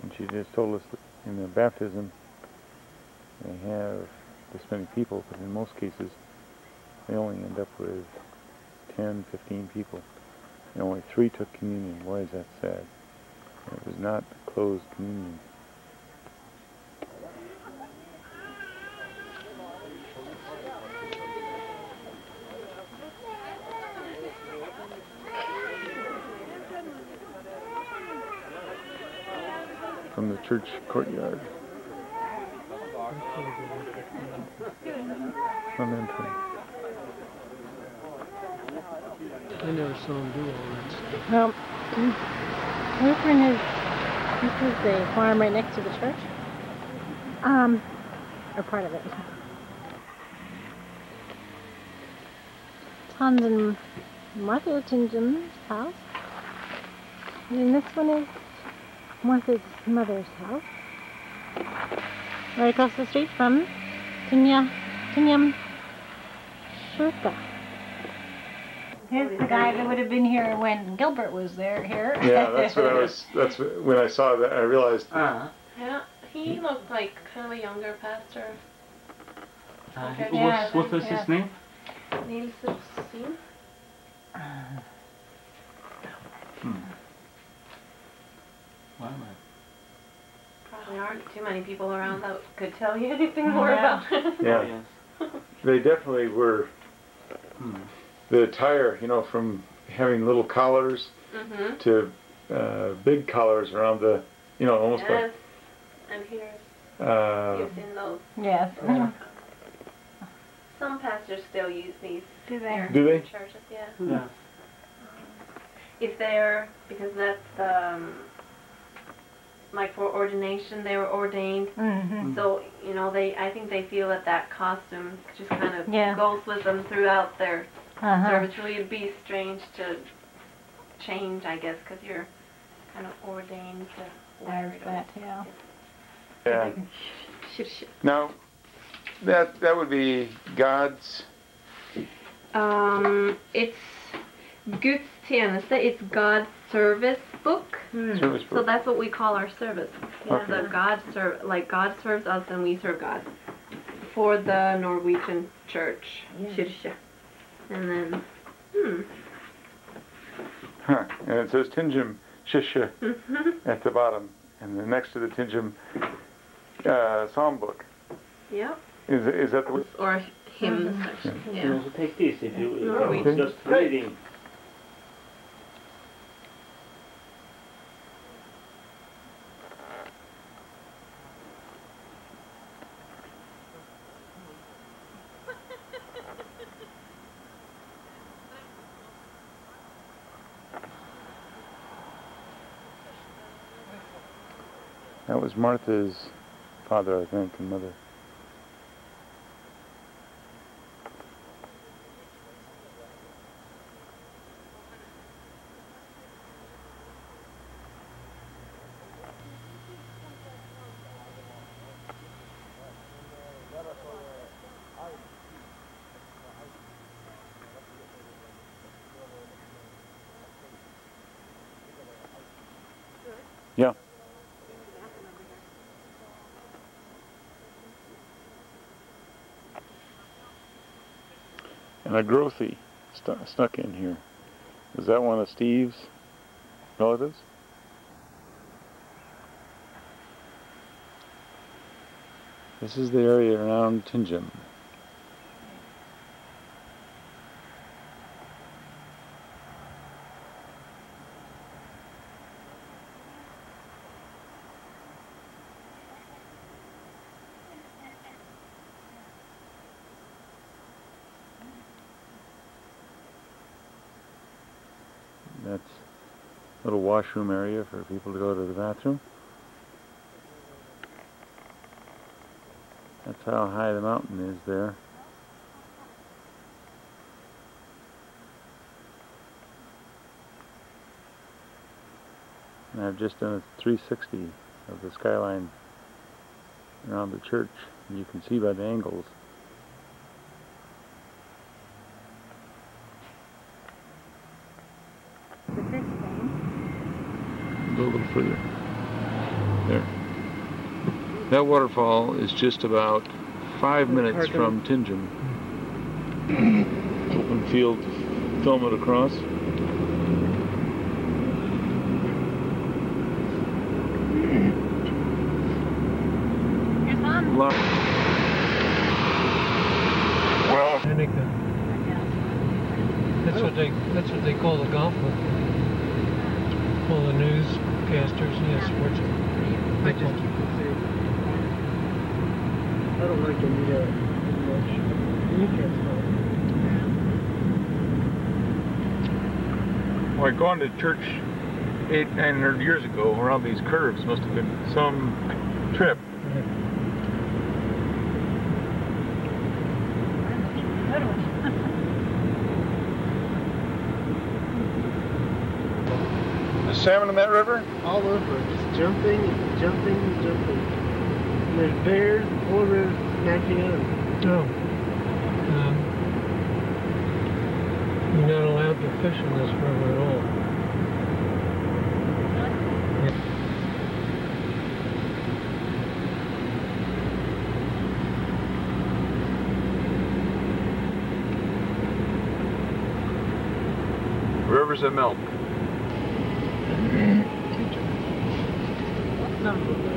And she just told us that in the baptism they have this many people, but in most cases they only end up with 10, 15 people. And only three took communion. Why is that sad? It was not closed communion. From the church courtyard. From I never saw him do all that stuff. Well, Lutheran is, this is the farm right next to the church. Um, or part of it. Hans and Martha Littingen house. And this one is Martha's mother's house. Right across the street from Tinya, Tønjum Shurka. Here's the guy that would have been here when Gilbert was there here. Yeah, that's what I was, that's when I saw that, I realized, Uh, Yeah, he looked like kind of a younger pastor. uh, Okay. Yeah, what's, what was yeah. his name? Niels Singh. Wow. Probably aren't too many people around that could tell you anything more Yeah. about it. yeah, Yes. they definitely were, Hmm. The attire, you know, from having little collars Mhm. to uh, big collars around the, you know, almost Yes. And here's like. Uh, you've seen those. Yes. Some pastors still use these. Do they? Do they? Churches, yeah. Yeah. If they're because that's um, like for ordination, they were ordained. Mm-hmm. So you know, they I think they feel that that costume just kind of Yeah. goes with them throughout their Uh-huh. service. Really, it'd be strange to change, I guess, because you're kind of ordained to wear There's it. that, yeah. yeah. Shit, shit. Now, that that would be God's. Um, it's Gudstjeneste. It's God's service book. Service book. So that's what we call our service. Okay. So God serve, like God serves us and we serve God. For the Norwegian church, Kyrkja. And then, hmm. Huh. And it says Tønjum Shisha Mhm. at the bottom, and then next to the Tønjum uh, Psalm book. Yep. Is is that the? word? Or hymns. You Yeah. can also take this if you if we- it's just reading. That was Martha's father, I think, and mother. A growthy stu- snuck in here. Is that one of Steve's relatives? This is the area around Tønjum. That's a washroom area for people to go to the bathroom. That's how high the mountain is there. And I've just done a 360 of the skyline around the church. And you can see by the angles. With this thing. Go a little further. There. That waterfall is just about five minutes from Tønjum. Open field, film it across. Here's one. Lot- Well, That's what they that's what they call the golf book. All the newscasters, yes, sports. I just keep it safe. I don't like Anita much. Anita's fine. well, I'd gone to church eight, nine hundred years ago around these curves. Must have been some trip. The salmon in that river? All over, just jumping and jumping and jumping. And there's bears and polar bears snatching at them. No. Um, you're not allowed to fish in this river at all. Rivers that milk. Not from there.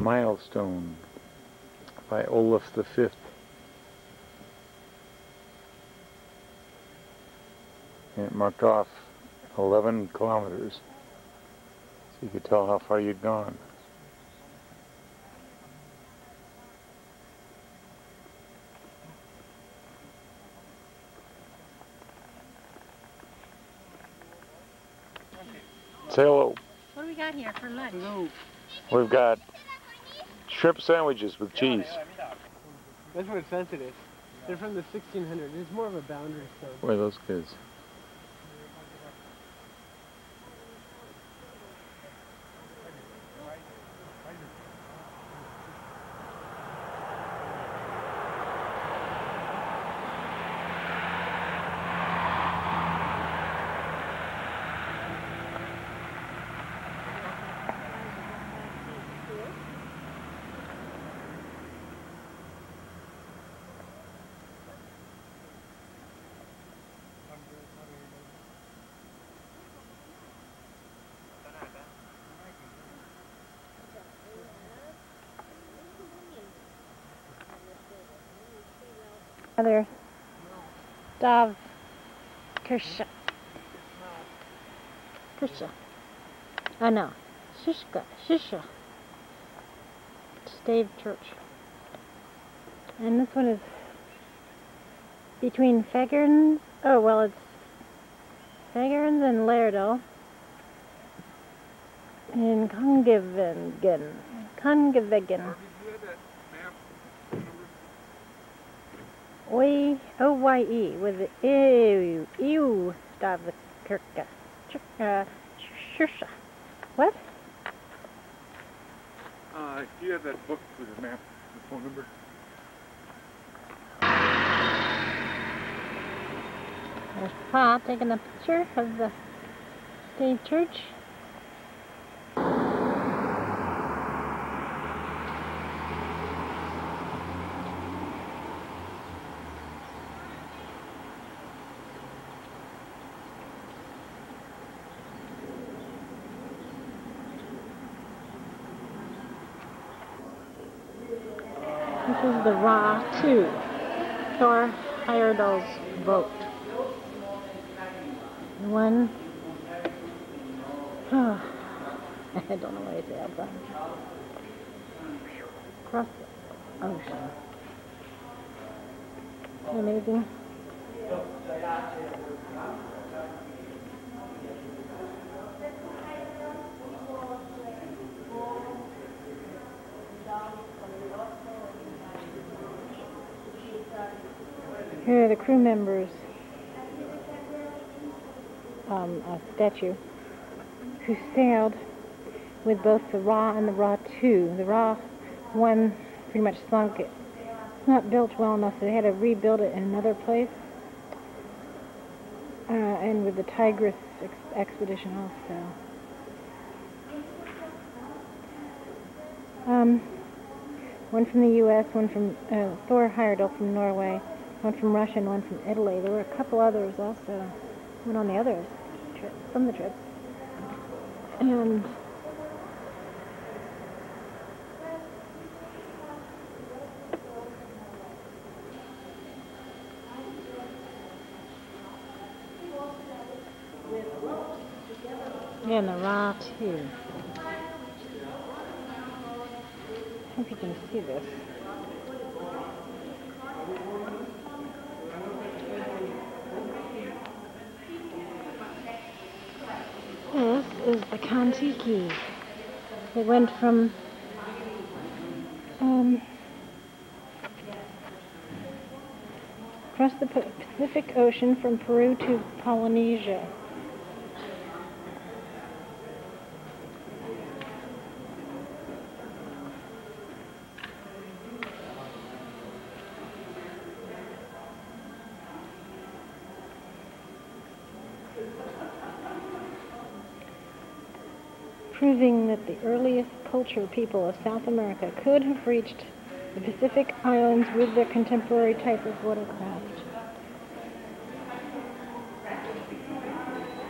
Milestone by Olaf fifth. And it marked off 11 kilometers. So you could tell how far you'd gone. Say hello. What do we got here for lunch? We've got shrimp sandwiches with cheese. That's what it says it is. They're from the 1600s. It's more of a boundary stone. Where are those kids? Other Stav Kirsha. Kirsha. I know. Shishka. Shisha. Stave Church. And this one is between Fagernes. Oh, well, it's Fagernes and Laerdal. In Kongevegen. Kongevegen. Oye, O-Y-E with the ew, ew, stav the kirka. Uh, shusha. What? Uh, do you have that book with the map, the phone number? There's Pa taking a picture of the stave church. This is the Ra 2, Thor Heyerdahl's boat. One. oh, I don't know where it's at, but across the ocean. Amazing. Crew members um, a statue who sailed with both the Ra and the Ra 2. The Ra 1 pretty much sunk it. It's not built well enough, so they had to rebuild it in another place. Uh, and with the Tigris ex- expedition also. Um, one from the U.S., one from uh, Thor Heyerdahl from Norway, one from Russia, and one from Italy. There were a couple others also. Went on the others trip from the trip. And and the Ra 2. Hope you can see this. This is the Kon-Tiki. It went from um, across the Pacific Ocean from Peru to Polynesia. proving that the earliest culture people of South America could have reached the Pacific Islands with their contemporary type of watercraft.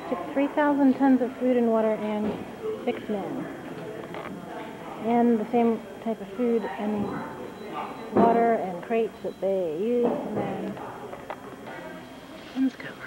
Took 3,000 tons of food and water and six men. And the same type of food and water and crates that they used. And let's go.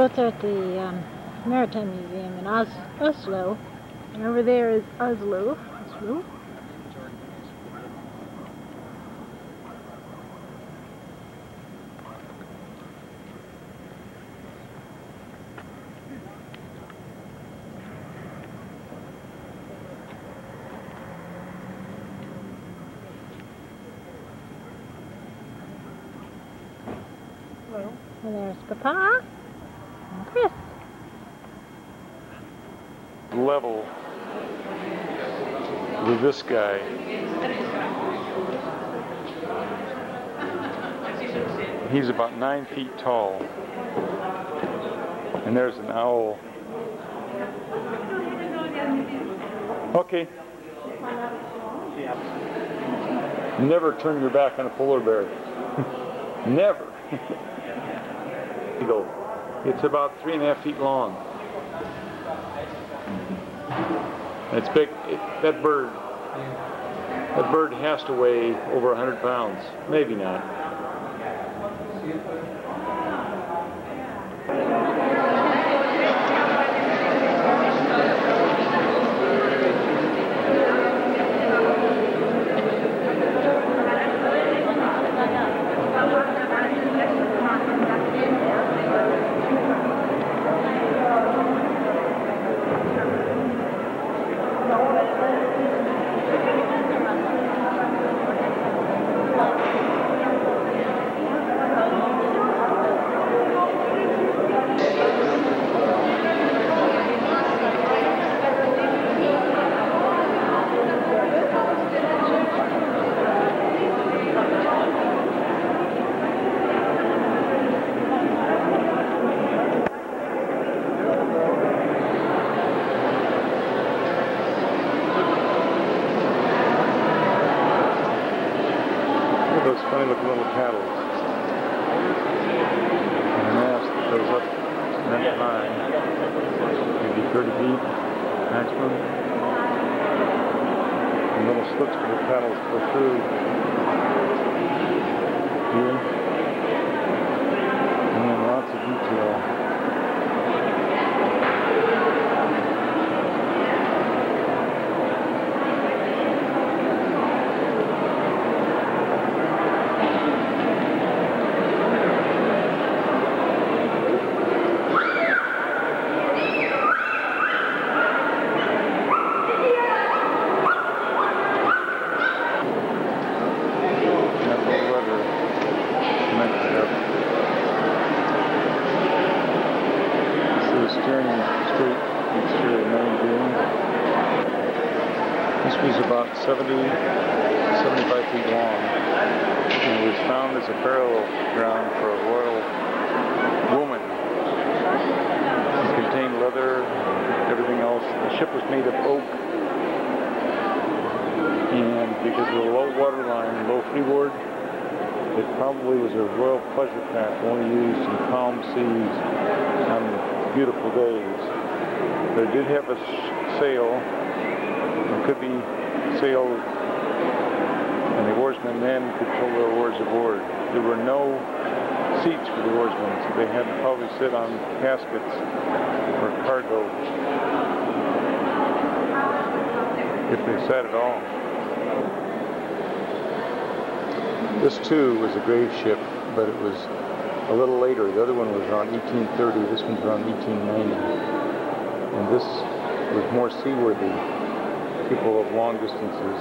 both are at the um, Maritime Museum in Os Oslo. And over there is Oslo. Oslo. guy. He's about nine feet tall. And there's an owl. Okay. Never turn your back on a polar bear. Never. it's about three and a half feet long. It's big. It, that bird a bird has to weigh over 100 pounds, maybe not. did have a sail. It could be sailed, and the oarsmen then could pull their oars aboard. There were no seats for the oarsmen, so they had to probably sit on caskets or cargo if they sat at all. This too was a grave ship, but it was a little later. The other one was around 1830. This one's around 1890. This was more seaworthy. People of long distances.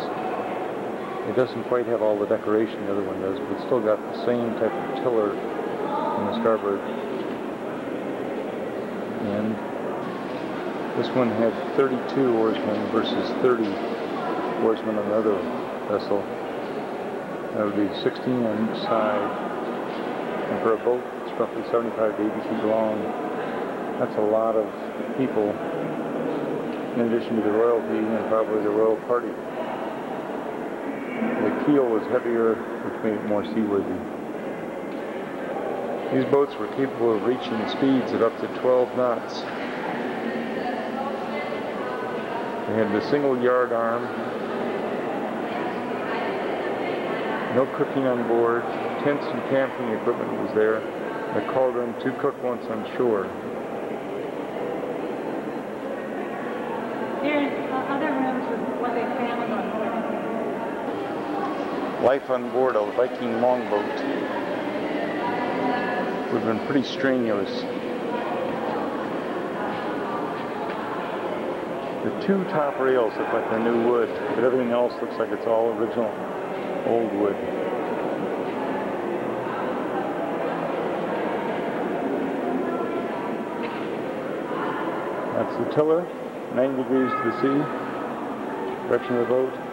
It doesn't quite have all the decoration the other one does, but it's still got the same type of tiller on the starboard. And this one had 32 oarsmen versus 30 oarsmen on the other vessel. That would be 16 on each side. And for a boat, it's roughly 75 to 80 feet long. That's a lot of people, in addition to the royalty and probably the royal party. The keel was heavier, which made it more seaworthy. These boats were capable of reaching speeds of up to 12 knots. They had the single yard arm, no cooking on board, tents and camping equipment was there, a cauldron to cook once on shore. There's uh, other rooms with what they found on board. Life on board a Viking longboat would have been pretty strenuous. The two top rails look like they're new wood, but everything else looks like it's all original old wood. That's the tiller, 90 degrees to the sea, direction of the boat.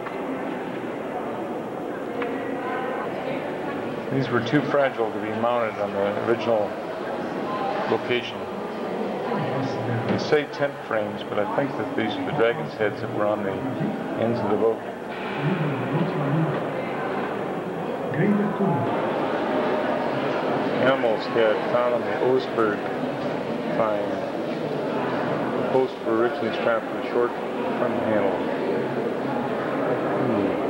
These were too fragile to be mounted on the original location. They say tent frames, but I think that these are the dragon's heads that were on the ends of the boat. Animals had found on the Oseberg find. The posts were originally strapped with short front handle. Hmm.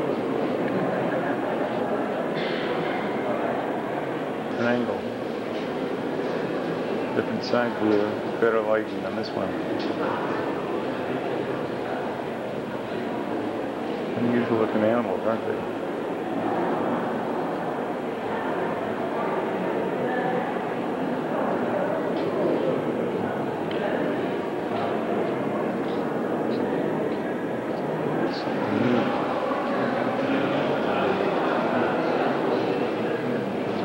Triangle. Different side view, better lighting on this one. Unusual looking animals, aren't they?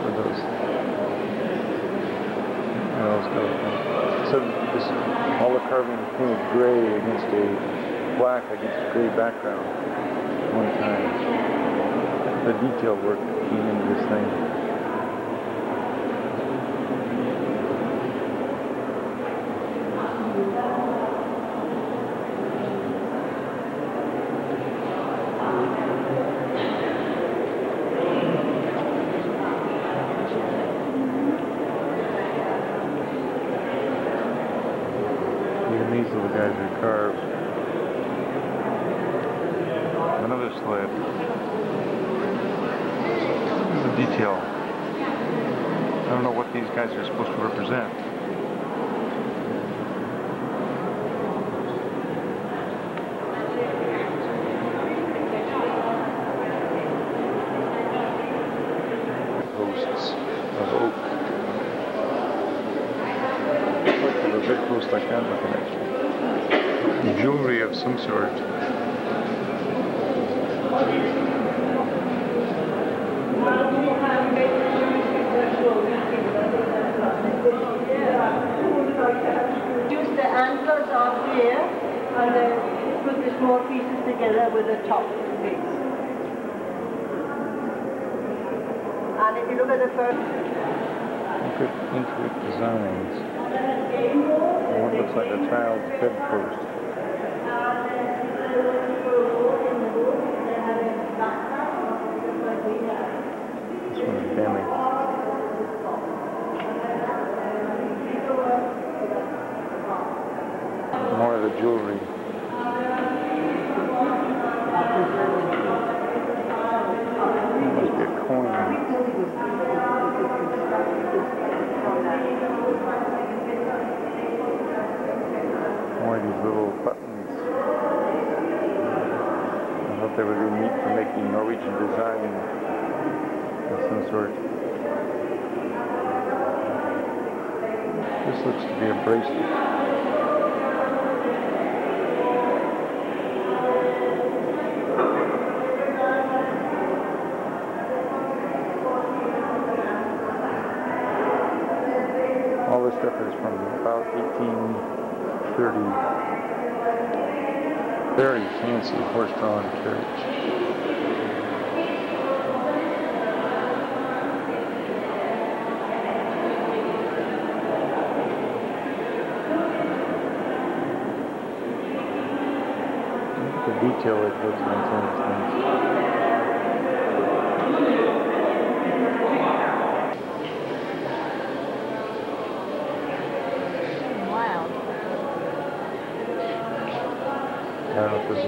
for those. What else go? So this, all the carving was painted gray against a black against a gray background at one time. The detail work into this thing. Even these little guys are carved. Another slab. The detail. I don't know what these guys are supposed to represent. Posts of oak. Look at a big post like that looking at you. Jewelry of some sort. Use the antlers off here and then put the small pieces together with the top piece. And if you look at the first Look at intricate designs. One looks like a child's bedpost. This one is damaged. More of the jewelry. Must be a coin. more of these little buttons. I thought they would be neat for making Norwegian design of some This looks to be a bracelet. All this stuff is from about 1830. Very fancy horse-drawn carriage. Look at the detail they put into these things. Wild. I don't know if this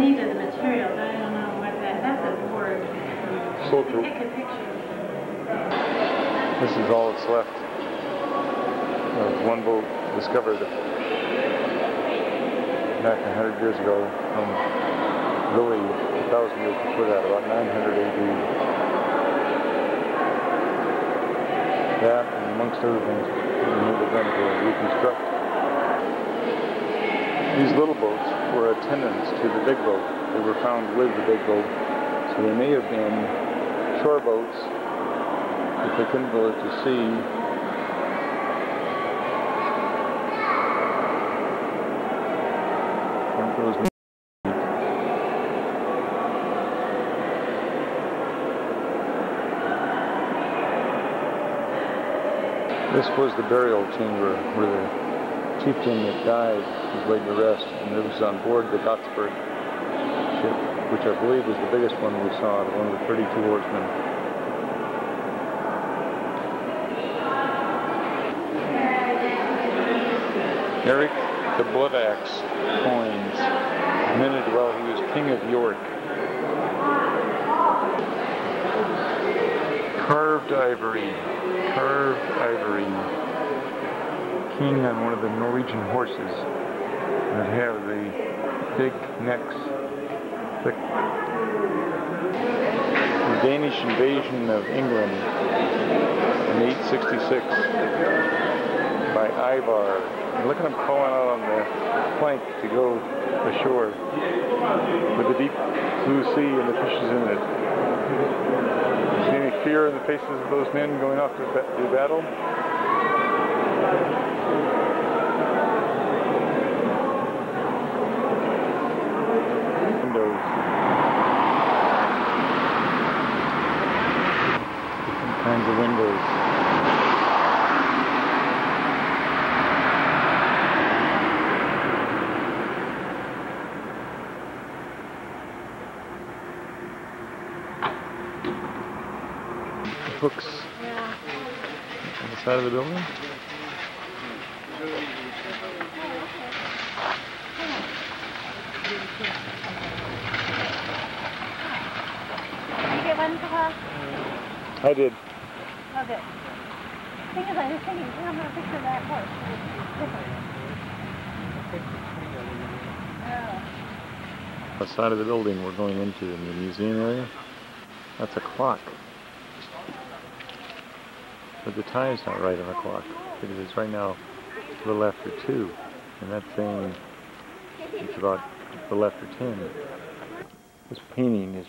These are the materials. I don't know what that. That's a board. So true. Take a picture. This is all that's left of one boat discovered back a hundred years ago from really a thousand years before that, about 900 AD. That, and amongst other things, we were going to reconstruct. These little boats were attendants to the big boat. They were found with the big boat, so they may have been shore boats if they couldn't go out to sea. Aren't those Was the burial chamber where the chieftain that died was laid to rest, and it was on board the Gottsburg ship, which I believe was the biggest one we saw, one of the 32 oarsmen. Eric the Blood Axe coins, minted while he was King of York. Carved ivory, carved ivory. King on one of the Norwegian horses that have the big necks. The Danish invasion of England in 866 by Ivar. Look at him pulling out on the plank to go ashore with the deep blue sea and the fishes in it. Fear in the faces of those men going off to do battle? Windows. Different kinds of windows. Hooks on the side of the building. Did you get one for her? I did. Oh, good. Thing is, I was thinking, I'm going to picture that horse. Oh. The side of the building we're going into in the museum area. That's a clock. But the time's not right on the clock because it's right now a little after two, and that thing it's about a little after ten. This painting is